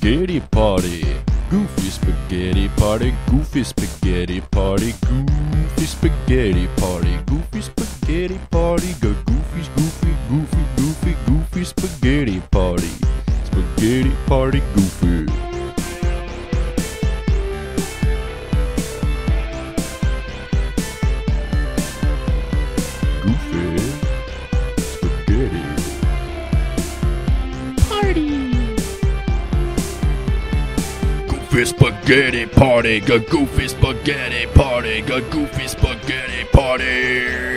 spaghetti party. Goofy spaghetti party, goofy spaghetti party, goofy spaghetti party, goofy spaghetti party, go goofy's goofy, goofy, goofy, goofy spaghetti party. Spaghetti party goofy. goofy spaghetti party, a goofy spaghetti party, a goofy spaghetti party.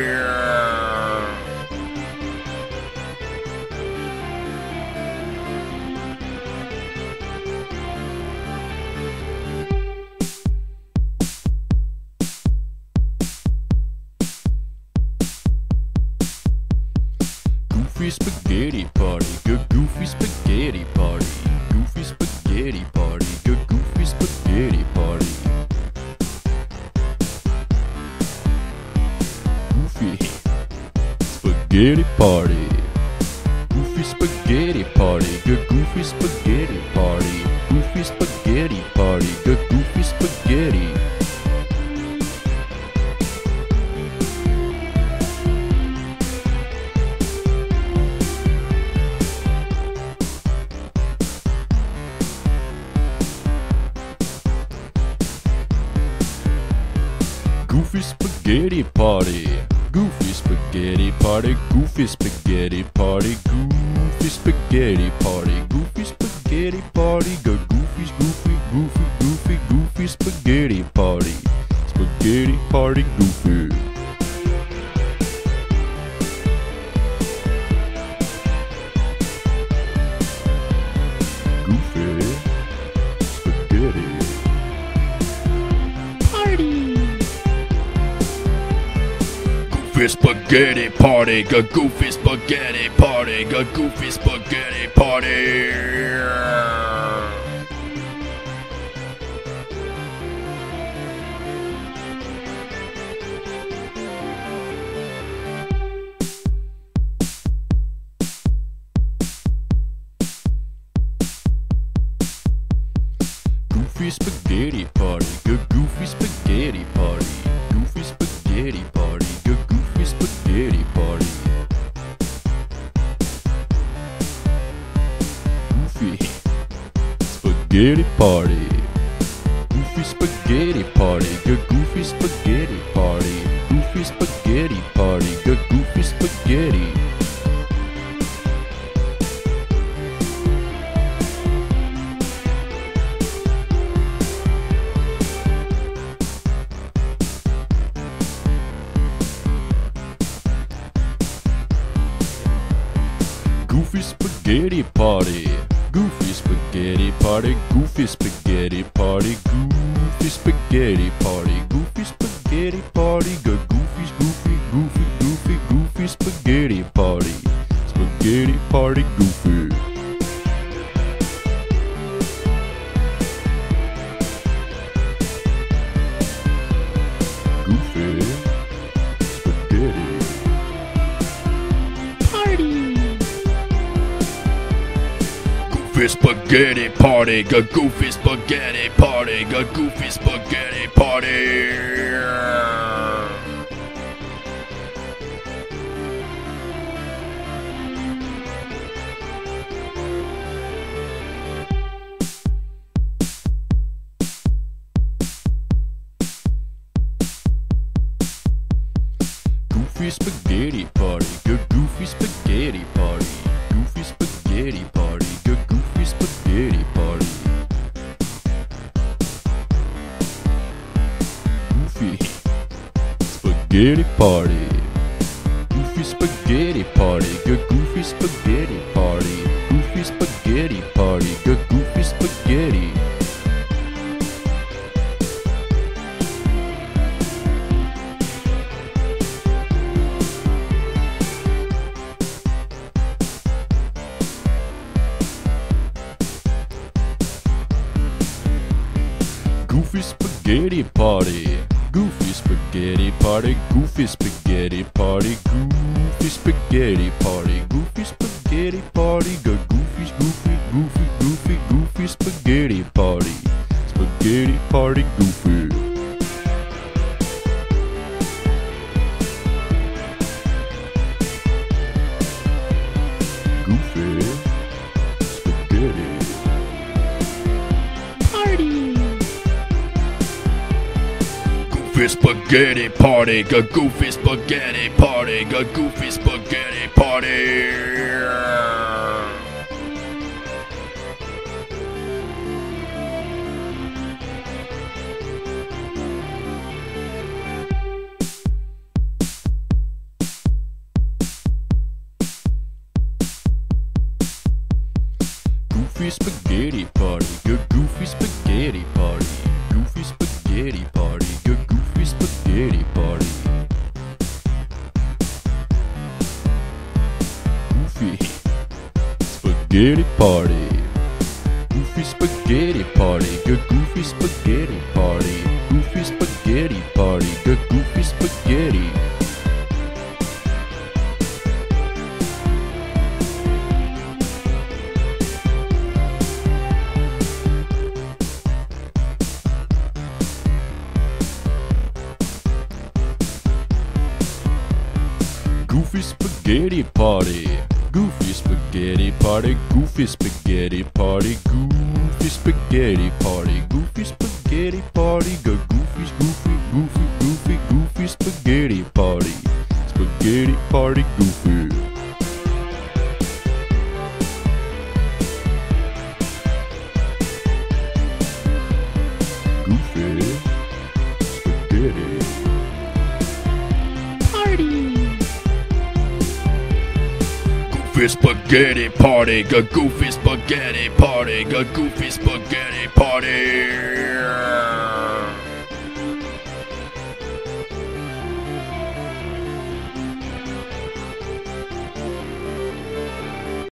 spaghetti party. Goofy spaghetti party. Good goofy spaghetti party. UFSP. goofy spaghetti party, a goofy spaghetti party, a goofy spaghetti party.